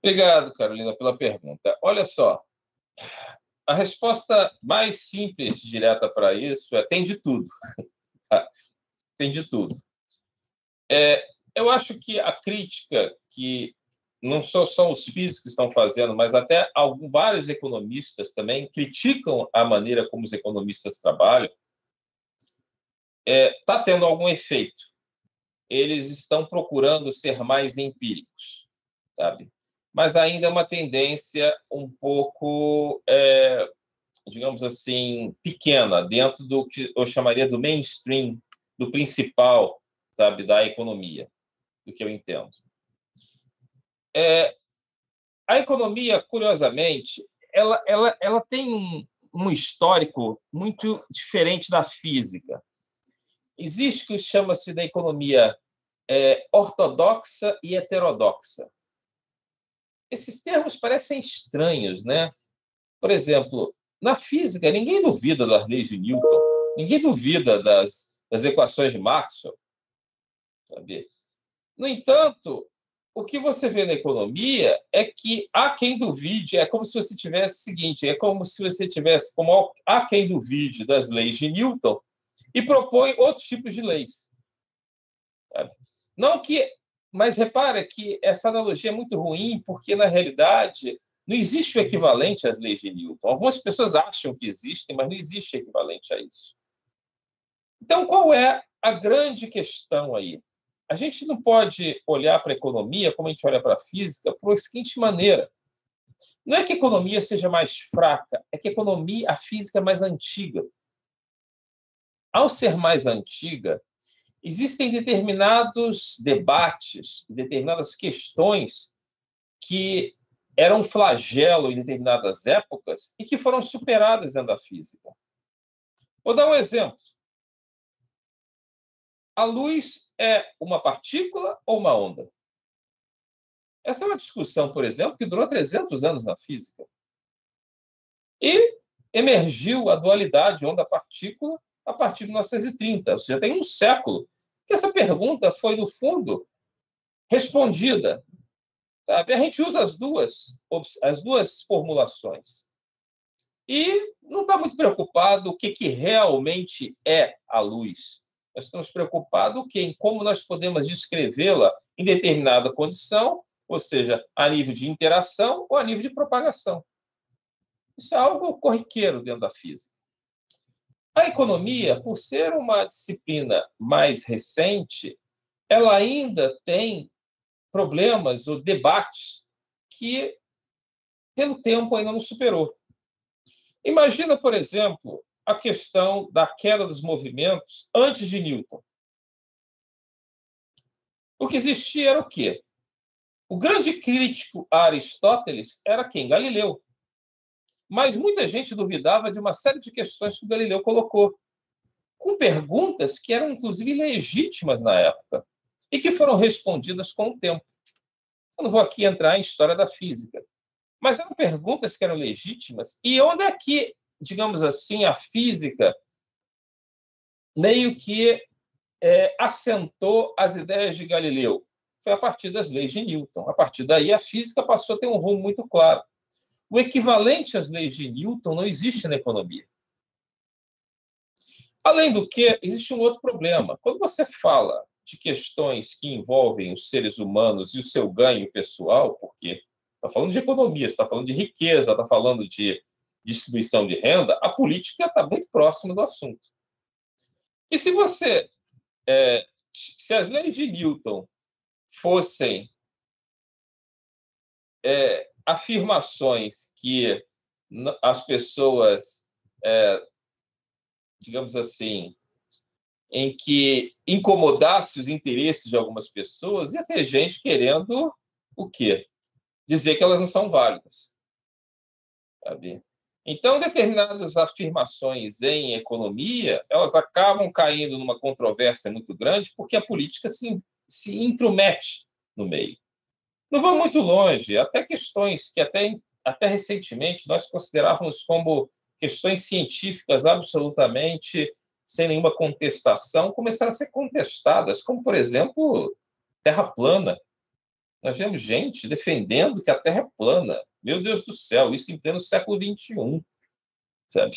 B: Obrigado, Carolina, pela pergunta. Olha só, a resposta mais simples, direta para isso é tem de tudo. tem de tudo. É, eu acho que a crítica que não só são os físicos que estão fazendo, mas até alguns, vários economistas também criticam a maneira como os economistas trabalham, está é, tá tendo algum efeito. Eles estão procurando ser mais empíricos, sabe? Mas ainda é uma tendência um pouco, é, digamos assim, pequena, dentro do que eu chamaria do mainstream, do principal, sabe, da economia, do que eu entendo. É, a economia, curiosamente, ela, ela, ela tem um, histórico muito diferente da física. Existe o que chama-se da economia é, ortodoxa e heterodoxa. Esses termos parecem estranhos, né? Por exemplo, na física, ninguém duvida das leis de Newton, ninguém duvida das, das equações de Maxwell. Sabe? No entanto, o que você vê na economia é que há quem duvide, é como se você tivesse o seguinte, é como se você tivesse, como há quem duvide das leis de Newton e propõe outros tipos de leis. Sabe? Não que, mas repara que essa analogia é muito ruim, porque na realidade não existe o equivalente às leis de Newton. Algumas pessoas acham que existem, mas não existe equivalente a isso. Então, qual é a grande questão aí? A gente não pode olhar para a economia como a gente olha para a física por seguinte maneira. Não é que a economia seja mais fraca, é que a economia, a física é mais antiga. Ao ser mais antiga, existem determinados debates, determinadas questões que eram flagelo em determinadas épocas e que foram superadas dentro da física. Vou dar um exemplo. A luz é uma partícula ou uma onda? Essa é uma discussão, por exemplo, que durou 300 anos na física. E emergiu a dualidade onda-partícula a partir de 1930, ou seja, tem um século que essa pergunta foi, no fundo, respondida. Sabe? A gente usa as duas, as duas formulações. E não está muito preocupado o que, que realmente é a luz. Nós estamos preocupados em como nós podemos descrevê-la em determinada condição, ou seja, a nível de interação ou a nível de propagação. Isso é algo corriqueiro dentro da física. A economia, por ser uma disciplina mais recente, ela ainda tem problemas ou debates que, pelo tempo, ainda não superou. Imagina, por exemplo, a questão da queda dos movimentos antes de Newton. O que existia era o quê? O grande crítico a Aristóteles era quem? Galileu. Mas muita gente duvidava de uma série de questões que Galileu colocou, com perguntas que eram, inclusive, legítimas na época e que foram respondidas com o tempo. Eu não vou aqui entrar em história da física, mas eram perguntas que eram legítimas. E onde é que digamos assim, a física meio que é, assentou as ideias de Galileu. Foi a partir das leis de Newton. A partir daí, a física passou a ter um rumo muito claro. O equivalente às leis de Newton não existe na economia. Além do que, existe um outro problema. Quando você fala de questões que envolvem os seres humanos e o seu ganho pessoal, porque está falando de economia, está falando de riqueza, está falando de distribuição de renda, a política está muito próxima do assunto. E se você, é, se as leis de Newton fossem é, afirmações que as pessoas, é, digamos assim, em que incomodasse os interesses de algumas pessoas, ia ter gente querendo o quê? Dizer que elas não são válidas. Sabe? Então, determinadas afirmações em economia, elas acabam caindo numa controvérsia muito grande, porque a política se, se intromete no meio. Não vão muito longe, até questões que até, até recentemente nós considerávamos como questões científicas absolutamente sem nenhuma contestação, começaram a ser contestadas, como, por exemplo, terra plana. Nós vemos gente defendendo que a Terra é plana. Meu Deus do céu, isso em pleno século XXI, sabe?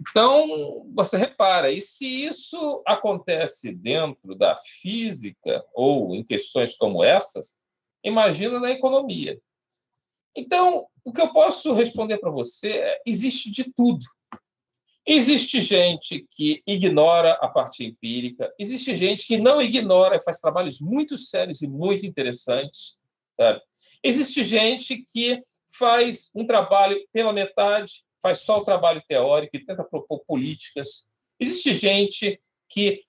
B: Então, você repara, e se isso acontece dentro da física ou em questões como essas, imagina na economia. Então, o que eu posso responder para você é: existe de tudo. Existe gente que ignora a parte empírica, existe gente que não ignora faz trabalhos muito sérios e muito interessantes, sabe? Existe gente que faz um trabalho pela metade, faz só o trabalho teórico e tenta propor políticas. Existe gente que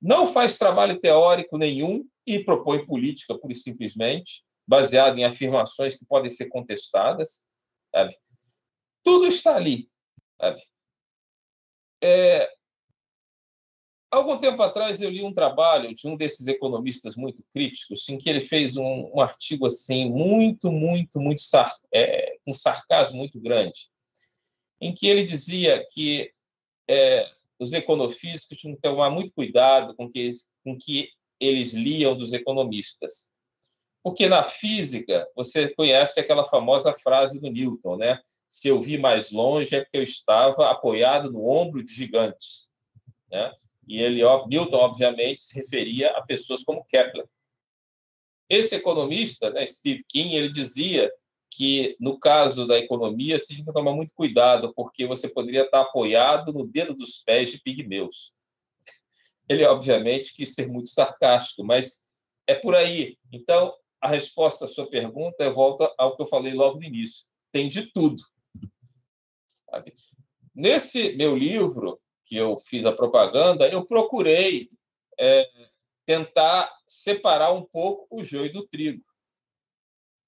B: não faz trabalho teórico nenhum e propõe política pura e simplesmente, baseada em afirmações que podem ser contestadas. Sabe? Tudo está ali. Sabe? É... algum tempo atrás eu li um trabalho de um desses economistas muito críticos, em que ele fez um, um artigo assim muito, muito, muito sar, é, um sarcasmo muito grande, em que ele dizia que é, os econofísicos tinham que tomar muito cuidado com que, com que eles liam dos economistas. Porque na física, você conhece aquela famosa frase do Newton, né? Se eu vi mais longe é porque eu estava apoiado no ombro de gigantes, né? E ele, Newton, obviamente, se referia a pessoas como Kepler. Esse economista, né, Steve King, ele dizia que, no caso da economia, se tinha que tomar muito cuidado, porque você poderia estar apoiado no dedo dos pés de pigmeus. Ele, obviamente, quis ser muito sarcástico, mas é por aí. Então, a resposta à sua pergunta volta ao que eu falei logo no início. Tem de tudo. Sabe? Nesse meu livro, que eu fiz a propaganda, eu procurei é, tentar separar um pouco o joio do trigo.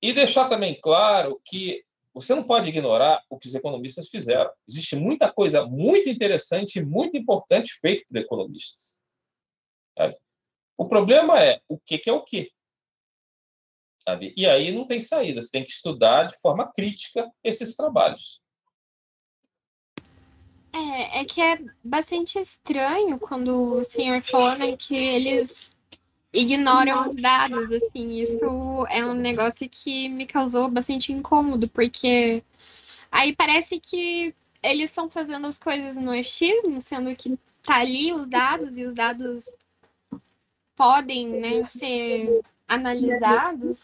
B: E deixar também claro que você não pode ignorar o que os economistas fizeram. Existe muita coisa muito interessante e muito importante feito por economistas. Sabe? O problema é o que, que é o que. Sabe? E aí não tem saída, você tem que estudar de forma crítica esses trabalhos.
A: É, é que é bastante estranho quando o senhor fala né, que eles ignoram os dados, assim, isso é um negócio que me causou bastante incômodo, porque aí parece que eles estão fazendo as coisas no achismo, sendo que tá ali os dados e os dados podem, né, ser analisados.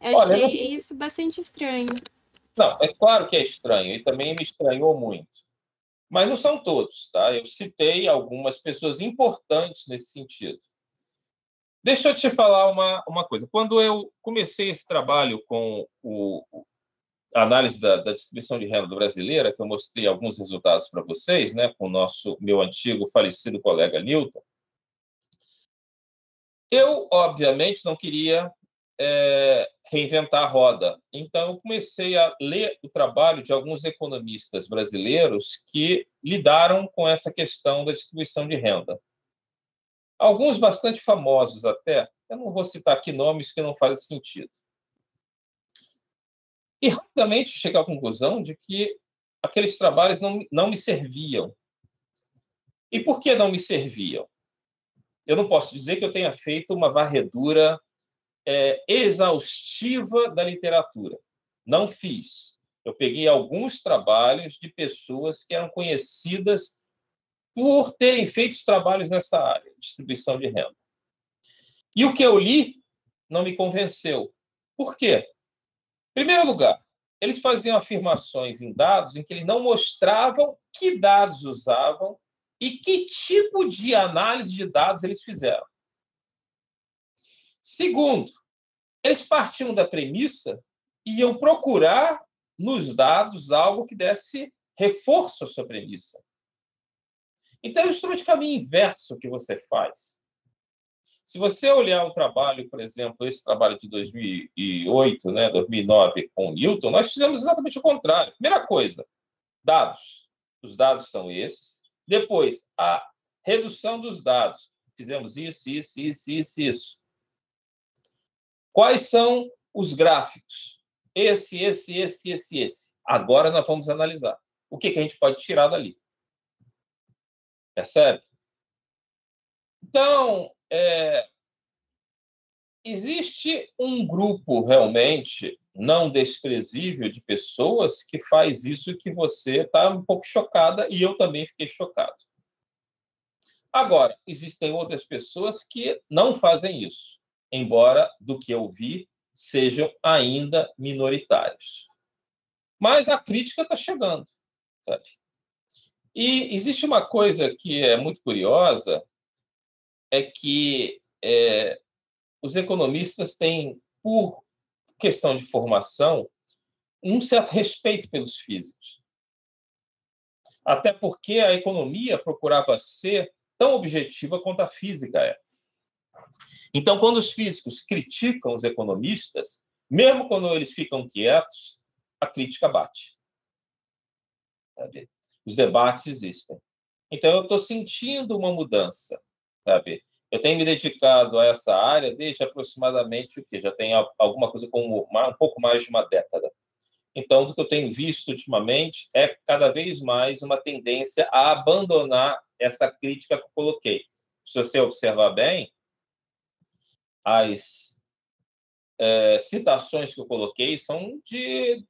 A: Eu Olha, achei não... isso bastante estranho.
B: Não, é claro que é estranho, e também me estranhou muito. Mas não são todos, tá? Eu citei algumas pessoas importantes nesse sentido. Deixa eu te falar uma, uma coisa. Quando eu comecei esse trabalho com o, a análise da, da, distribuição de renda brasileira, que eu mostrei alguns resultados para vocês, né, com o nosso meu antigo falecido colega Newton, eu, obviamente, não queria é, reinventar a roda. Então, eu comecei a ler o trabalho de alguns economistas brasileiros que lidaram com essa questão da distribuição de renda. Alguns bastante famosos até, eu não vou citar aqui nomes que não fazem sentido. E rapidamente cheguei à conclusão de que aqueles trabalhos não, não me serviam. E por que não me serviam? Eu não posso dizer que eu tenha feito uma varredura é, exaustiva da literatura. Não fiz. Eu peguei alguns trabalhos de pessoas que eram conhecidas por terem feito trabalhos nessa área, distribuição de renda. E o que eu li não me convenceu. Por quê? Em primeiro lugar, eles faziam afirmações em dados em que eles não mostravam que dados usavam e que tipo de análise de dados eles fizeram. Segundo, eles partiam da premissa e iam procurar nos dados algo que desse reforço à sua premissa. Então, é justamente o caminho inverso que você faz. Se você olhar o trabalho, por exemplo, esse trabalho de 2008, né, 2009 com Newton, nós fizemos exatamente o contrário. Primeira coisa, dados. Os dados são esses. Depois, a redução dos dados. Fizemos isso, isso, isso, isso, isso. Quais são os gráficos? Esse, esse, esse, esse, esse. Agora nós vamos analisar. O que, que a gente pode tirar dali? Percebe? Então, é, existe um grupo realmente não desprezível de pessoas que faz isso que você está um pouco chocada e eu também fiquei chocado. Agora, existem outras pessoas que não fazem isso embora do que eu vi sejam ainda minoritários. Mas a crítica está chegando, sabe? E existe uma coisa que é muito curiosa, é que é, os economistas têm, por questão de formação, um certo respeito pelos físicos. Até porque a economia procurava ser tão objetiva quanto a física é. Então, quando os físicos criticam os economistas, mesmo quando eles ficam quietos, a crítica bate. Os debates existem. Então, eu estou sentindo uma mudança, sabe? Eu tenho me dedicado a essa área desde aproximadamente o que já tem alguma coisa como um pouco mais de uma década. Então, do que eu tenho visto ultimamente é cada vez mais uma tendência a abandonar essa crítica que eu coloquei. Se você observar bem, as é, citações que eu coloquei são de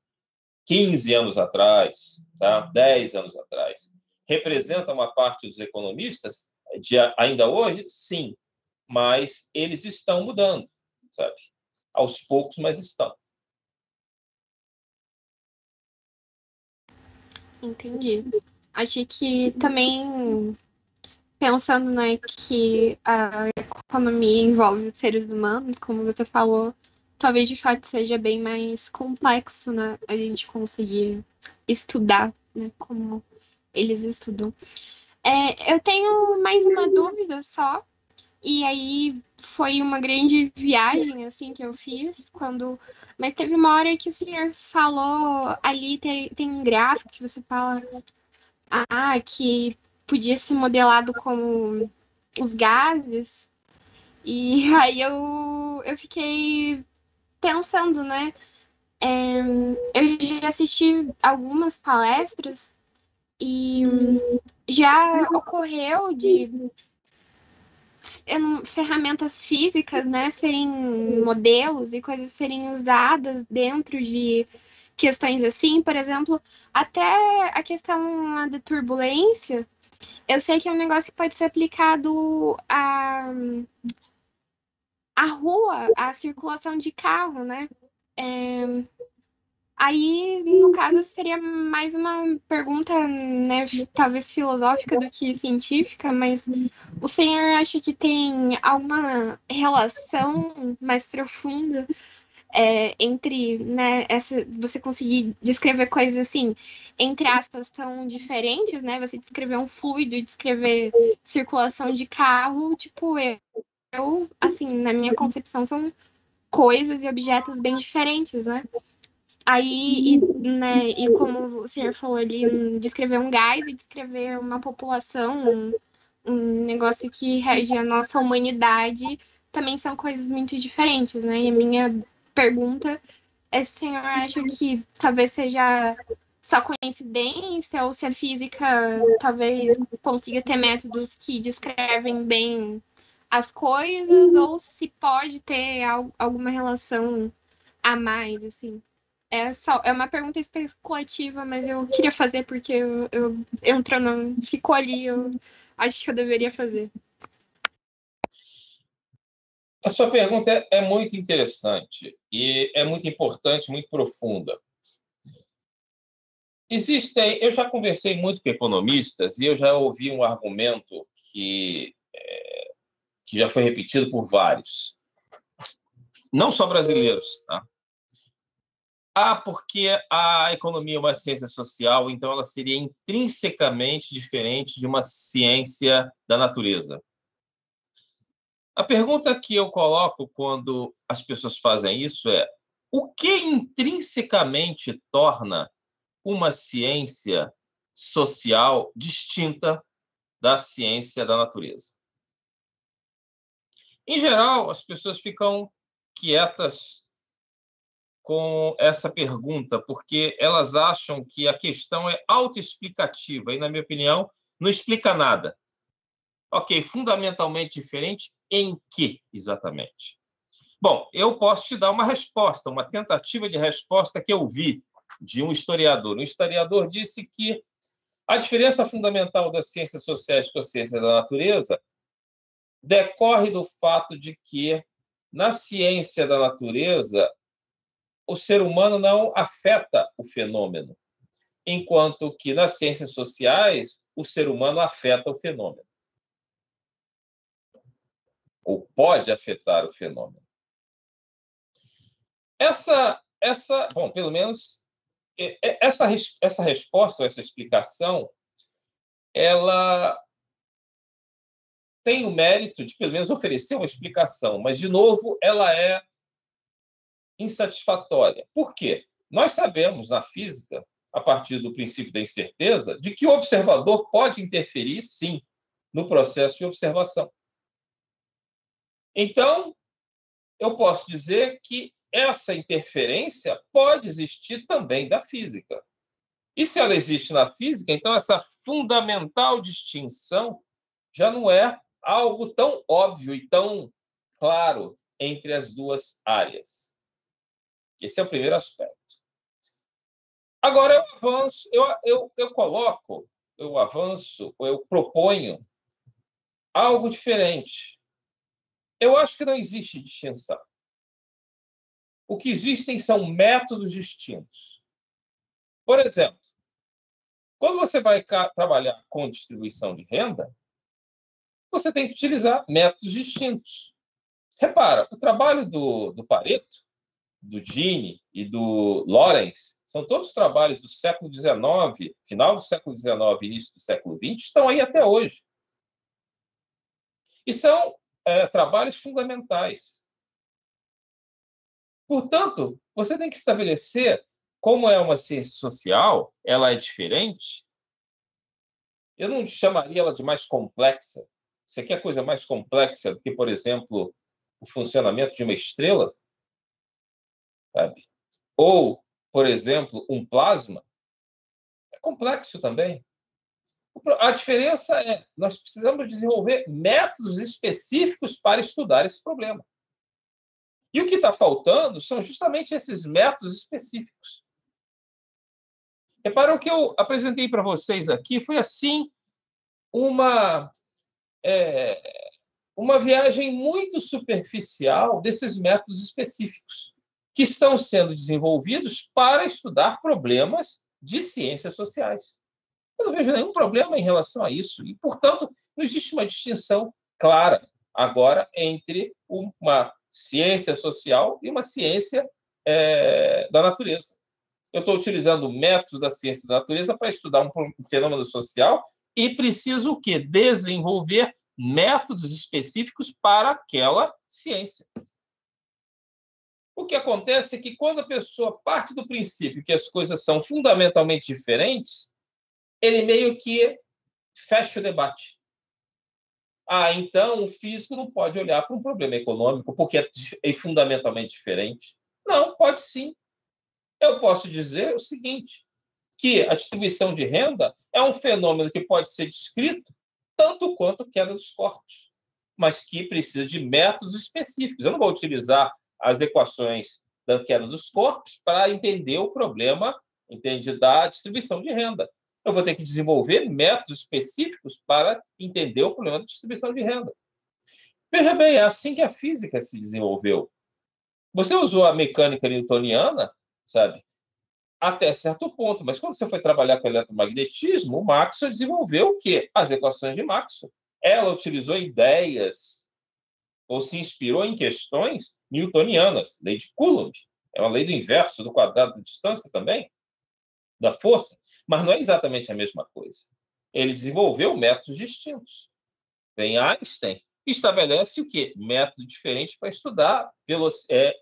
B: 15 anos atrás, tá? 10 anos atrás. Representa uma parte dos economistas de ainda hoje? Sim, mas eles estão mudando, sabe? Aos poucos, mas estão.
A: Entendi. Achei que também pensando né, que a economia envolve seres humanos, como você falou, talvez de fato seja bem mais complexo né, a gente conseguir estudar né, como eles estudam. É, eu tenho mais uma dúvida só, e aí foi uma grande viagem assim que eu fiz quando. Mas teve uma hora que o senhor falou ali, tem, tem um gráfico que você fala ah, que podia ser modelado como os gases. E aí eu, eu fiquei pensando, né? É, eu já assisti algumas palestras e já ocorreu de ferramentas físicas, né, serem modelos e coisas serem usadas dentro de questões assim, por exemplo, até a questão da turbulência, eu sei que é um negócio que pode ser aplicado a a rua, a circulação de carro, né? É, Aí, no caso, seria mais uma pergunta, né, talvez filosófica do que científica, mas o senhor acha que tem alguma relação mais profunda é, entre, né, essa, você conseguir descrever coisas assim, entre aspas, tão diferentes, né? Você descrever um fluido e descrever circulação de carro, tipo, eu, eu, assim, na minha concepção, são coisas e objetos bem diferentes, né? Aí, e, né, e como o senhor falou ali, descrever um gás e descrever uma população, um, um negócio que rege a nossa humanidade, também são coisas muito diferentes, né? E a minha pergunta é se o senhor acha que talvez seja só coincidência ou se a física talvez consiga ter métodos que descrevem bem as coisas ou se pode ter alguma relação a mais, assim. É, só, é uma pergunta especulativa, mas eu queria fazer porque eu, eu entrou ficou ali, eu acho que eu deveria fazer.
B: A sua pergunta é, é muito interessante e é muito importante, muito profunda. Existem, eu já conversei muito com economistas e eu já ouvi um argumento que, é, que já foi repetido por vários, não só brasileiros, tá? Ah, porque a economia é uma ciência social, então ela seria intrinsecamente diferente de uma ciência da natureza. A pergunta que eu coloco quando as pessoas fazem isso é: o que intrinsecamente torna uma ciência social distinta da ciência da natureza? Em geral, as pessoas ficam quietas com essa pergunta, porque elas acham que a questão é autoexplicativa e, na minha opinião, não explica nada. Ok, fundamentalmente diferente em que exatamente? Bom, eu posso te dar uma resposta, uma tentativa de resposta que eu vi de um historiador. Um historiador disse que a diferença fundamental das ciências sociais com a ciência da natureza decorre do fato de que na ciência da natureza o ser humano não afeta o fenômeno, enquanto que nas ciências sociais o ser humano afeta o fenômeno. Ou pode afetar o fenômeno. Essa, essa bom, pelo menos essa, essa resposta, essa explicação, ela tem o mérito de, pelo menos, oferecer uma explicação, mas, de novo, ela é insatisfatória. Por quê? Nós sabemos na física a partir do princípio da incerteza, de que o observador pode interferir, sim, no processo de observação. Então, eu posso dizer que essa interferência pode existir também da física. E se ela existe na física, então essa fundamental distinção já não é algo tão óbvio e tão claro entre as duas áreas. Esse é o primeiro aspecto. Agora eu avanço, eu, eu, eu coloco, eu avanço, eu proponho algo diferente. Eu acho que não existe distinção. O que existem são métodos distintos. Por exemplo, quando você vai trabalhar com distribuição de renda, você tem que utilizar métodos distintos. Repara, o trabalho do, do Pareto, do Gini e do Lorenz são todos trabalhos do século XIX, final do século XIX, início do século XX, estão aí até hoje. E são é, trabalhos fundamentais. Portanto, você tem que estabelecer como é uma ciência social, ela é diferente. Eu não chamaria ela de mais complexa. Você quer coisa mais complexa do que, por exemplo, o funcionamento de uma estrela? Sabe? Ou, por exemplo, um plasma? É complexo também. A diferença é nós precisamos desenvolver métodos específicos para estudar esse problema. E o que está faltando são justamente esses métodos específicos. Repara o que eu apresentei para vocês aqui foi assim uma é, uma viagem muito superficial desses métodos específicos que estão sendo desenvolvidos para estudar problemas de ciências sociais. Eu não vejo nenhum problema em relação a isso e, portanto, não existe uma distinção clara agora entre uma ciência social e uma ciência é, da natureza. Eu estou utilizando métodos da ciência da natureza para estudar um fenômeno social e preciso o quê? Desenvolver métodos específicos para aquela ciência. O que acontece é que quando a pessoa parte do princípio que as coisas são fundamentalmente diferentes, ele meio que fecha o debate. Ah, então o físico não pode olhar para um problema econômico porque é, é fundamentalmente diferente. Não, pode sim. Eu posso dizer o seguinte: que a distribuição de renda é um fenômeno que pode ser descrito tanto quanto queda dos corpos, mas que precisa de métodos específicos. Eu não vou utilizar as equações da queda dos corpos para entender o problema entende, da distribuição de renda. Eu vou ter que desenvolver métodos específicos para entender o problema da distribuição de renda. Veja bem, é assim que a física se desenvolveu. Você usou a mecânica newtoniana sabe? Até certo ponto. Mas quando você foi trabalhar com eletromagnetismo, o Maxwell desenvolveu o quê? As equações de Maxwell. Ela utilizou ideias ou se inspirou em questões newtonianas, lei de Coulomb. É uma lei do inverso do quadrado da distância também, da força. Mas não é exatamente a mesma coisa. Ele desenvolveu métodos distintos. Vem Einstein estabelece o quê? Método diferente para estudar é,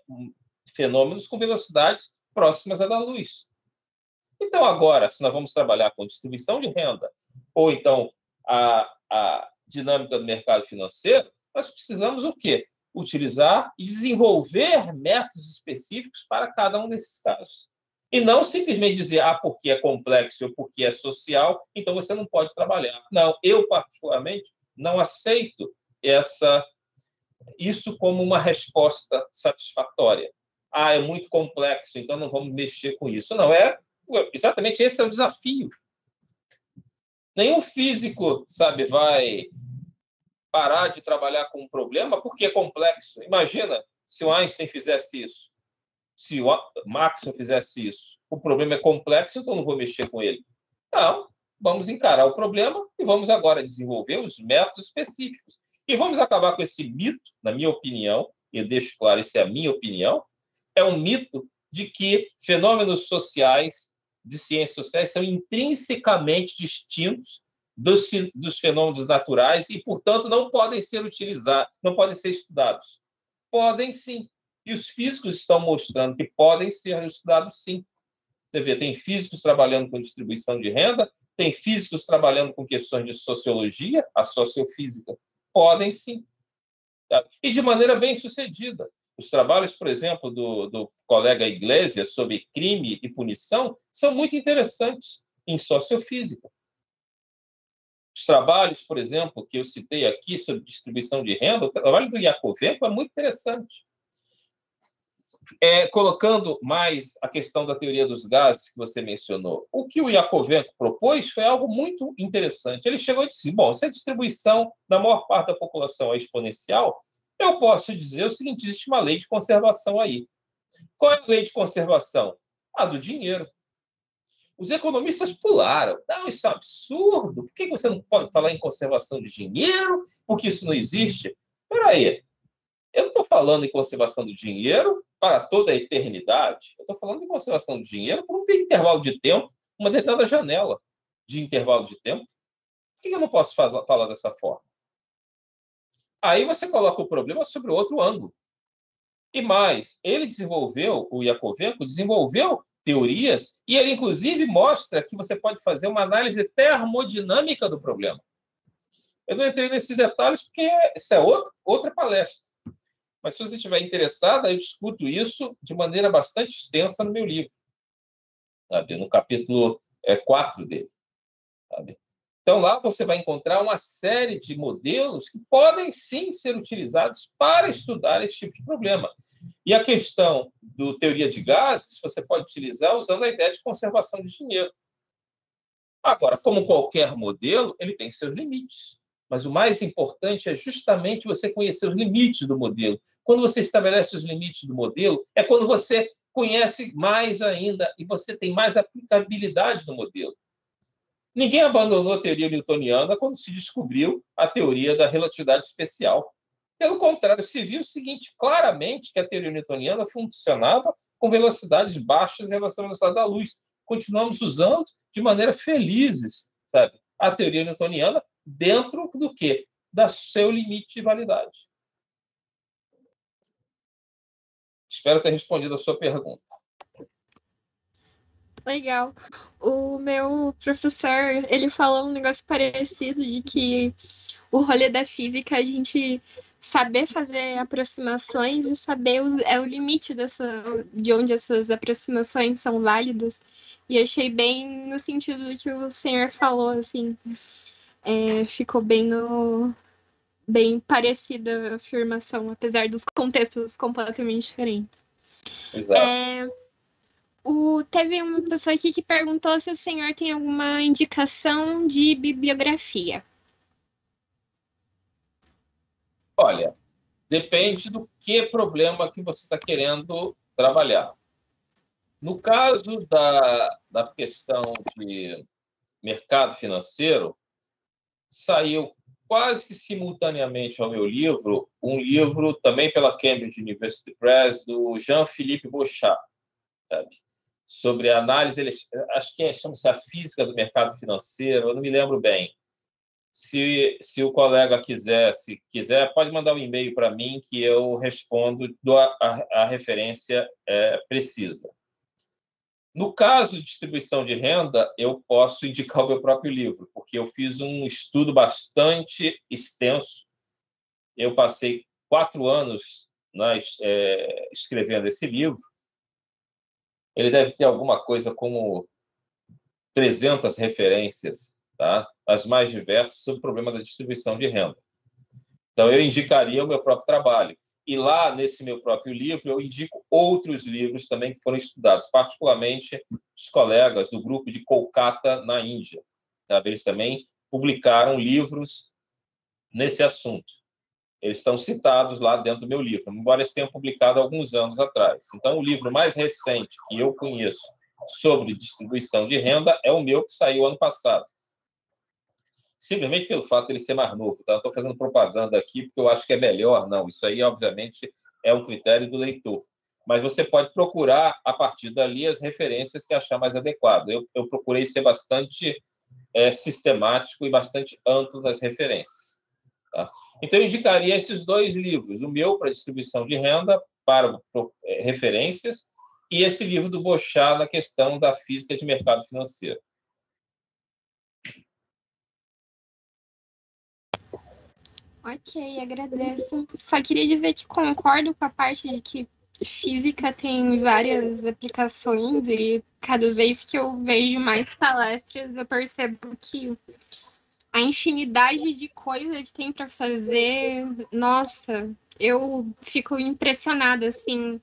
B: fenômenos com velocidades próximas à da luz. Então, agora, se nós vamos trabalhar com distribuição de renda, ou então a, a dinâmica do mercado financeiro, nós precisamos o quê? Utilizar e desenvolver métodos específicos para cada um desses casos. E não simplesmente dizer, ah, porque é complexo ou porque é social, então você não pode trabalhar. Não, eu, particularmente, não aceito essa isso como uma resposta satisfatória ah, é muito complexo, então não vamos mexer com isso. Não, é exatamente esse é o desafio. Nenhum físico, sabe, vai parar de trabalhar com um problema porque é complexo. Imagina se o Einstein fizesse isso, se o Maxwell fizesse isso. O problema é complexo, então não vou mexer com ele. Não, vamos encarar o problema e vamos agora desenvolver os métodos específicos. E vamos acabar com esse mito, na minha opinião, e eu deixo claro, isso é a minha opinião, é um mito de que fenômenos sociais, de ciências sociais, são intrinsecamente distintos dos, dos fenômenos naturais e, portanto, não podem ser utilizados, não podem ser estudados. Podem sim. E os físicos estão mostrando que podem ser estudados sim. Você vê, tem físicos trabalhando com distribuição de renda, tem físicos trabalhando com questões de sociologia, a sociofísica. Podem sim. Tá? E de maneira bem sucedida. Os trabalhos, por exemplo, do, do colega Iglesias sobre crime e punição são muito interessantes em sociofísica. Os trabalhos, por exemplo, que eu citei aqui sobre distribuição de renda, o trabalho do Yakovenko é muito interessante. É, colocando mais a questão da teoria dos gases que você mencionou, o que o Yakovenko propôs foi algo muito interessante. Ele chegou e disse: bom, se a distribuição da maior parte da população é exponencial, eu posso dizer o seguinte: existe uma lei de conservação aí. Qual é a lei de conservação? A do dinheiro. Os economistas pularam. Não, isso é um absurdo. Por que você não pode falar em conservação de dinheiro? Porque isso não existe. Espera aí. Eu não estou falando em conservação do dinheiro para toda a eternidade. Eu estou falando de conservação do dinheiro por um intervalo de tempo, uma determinada janela de intervalo de tempo. Por que eu não posso falar dessa forma? Aí você coloca o problema sobre outro ângulo. E mais, ele desenvolveu, o Yakovenko desenvolveu teorias, e ele, inclusive, mostra que você pode fazer uma análise termodinâmica do problema. Eu não entrei nesses detalhes porque isso é outro, outra palestra. Mas se você estiver interessado, eu discuto isso de maneira bastante extensa no meu livro, sabe? no capítulo é, 4 dele. Sabe? Então, lá você vai encontrar uma série de modelos que podem sim ser utilizados para estudar esse tipo de problema. E a questão do teoria de gases, você pode utilizar usando a ideia de conservação de dinheiro. Agora, como qualquer modelo, ele tem seus limites. Mas o mais importante é justamente você conhecer os limites do modelo. Quando você estabelece os limites do modelo, é quando você conhece mais ainda e você tem mais aplicabilidade no modelo. Ninguém abandonou a teoria newtoniana quando se descobriu a teoria da relatividade especial. Pelo contrário, se viu o seguinte claramente que a teoria newtoniana funcionava com velocidades baixas em relação à velocidade da luz. Continuamos usando de maneira felizes, sabe? A teoria newtoniana dentro do quê? Da seu limite de validade. Espero ter respondido a sua pergunta.
A: Legal. O meu professor, ele falou um negócio parecido de que o rolê da física a gente saber fazer aproximações e saber o, é o limite dessa, de onde essas aproximações são válidas. E achei bem no sentido do que o senhor falou, assim. É, ficou bem no bem parecida a afirmação, apesar dos contextos completamente diferentes.
B: Exato. É,
A: o, teve uma pessoa aqui que perguntou se o senhor tem alguma indicação de bibliografia.
B: Olha, depende do que problema que você está querendo trabalhar. No caso da, da questão de mercado financeiro, saiu quase que simultaneamente ao meu livro, um livro também pela Cambridge University Press, do Jean-Philippe Bochat, sabe? Sobre a análise, ele, acho que é, chama-se a física do mercado financeiro, eu não me lembro bem, se, se o colega quiser, se quiser, pode mandar um e-mail para mim que eu respondo a, a, a referência é, precisa. No caso de distribuição de renda, eu posso indicar o meu próprio livro, porque eu fiz um estudo bastante extenso. Eu passei quatro anos nas, é, escrevendo esse livro. Ele deve ter alguma coisa como 300 referências tá? as mais diversas, sobre o problema da distribuição de renda. Então, eu indicaria o meu próprio trabalho. E lá, nesse meu próprio livro, eu indico outros livros também que foram estudados, particularmente os colegas do grupo de Kolkata, na Índia. Tá? Eles também publicaram livros nesse assunto. Eles estão citados lá dentro do meu livro, embora eles tenham publicado alguns anos atrás. Então, o livro mais recente que eu conheço sobre distribuição de renda é o meu que saiu ano passado, simplesmente pelo fato de ele ser mais novo. Tá? Estou fazendo propaganda aqui porque eu acho que é melhor, não. Isso aí, obviamente, é um critério do leitor. Mas você pode procurar, a partir dali, as referências que achar mais adequado. Eu, eu procurei ser bastante é, sistemático e bastante amplo nas referências. Tá? Então, eu indicaria esses dois livros: o meu, para distribuição de renda, para é, referências, e esse livro do Bochá na questão da física de mercado financeiro.
A: Ok, agradeço. Só queria dizer que concordo com a parte de que física tem várias aplicações e cada vez que eu vejo mais palestras eu percebo que a infinidade de coisas que tem para fazer, nossa, eu fico impressionada assim,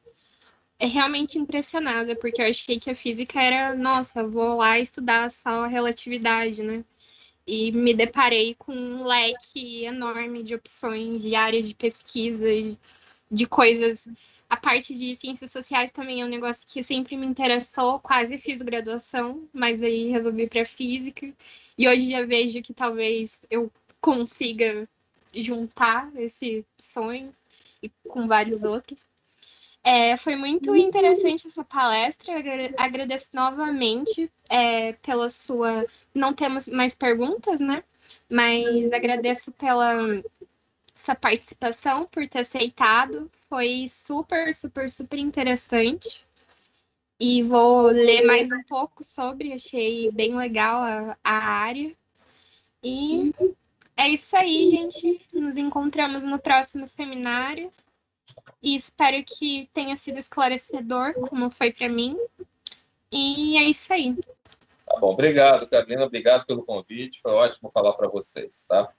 A: é realmente impressionada porque eu achei que a física era, nossa, vou lá estudar só a relatividade, né? E me deparei com um leque enorme de opções, de áreas de pesquisa, de coisas a parte de ciências sociais também é um negócio que sempre me interessou, quase fiz graduação, mas aí resolvi para física. E hoje já vejo que talvez eu consiga juntar esse sonho e com vários outros. É, foi muito interessante essa palestra. Agradeço novamente é, pela sua. Não temos mais perguntas, né? Mas agradeço pela essa participação, por ter aceitado. Foi super, super, super interessante. E vou ler mais um pouco sobre, achei bem legal a, a área. E é isso aí, gente. Nos encontramos no próximo seminário. E espero que tenha sido esclarecedor, como foi para mim. E é isso aí.
B: Tá bom, obrigado, Carolina. Obrigado pelo convite. Foi ótimo falar para vocês, tá?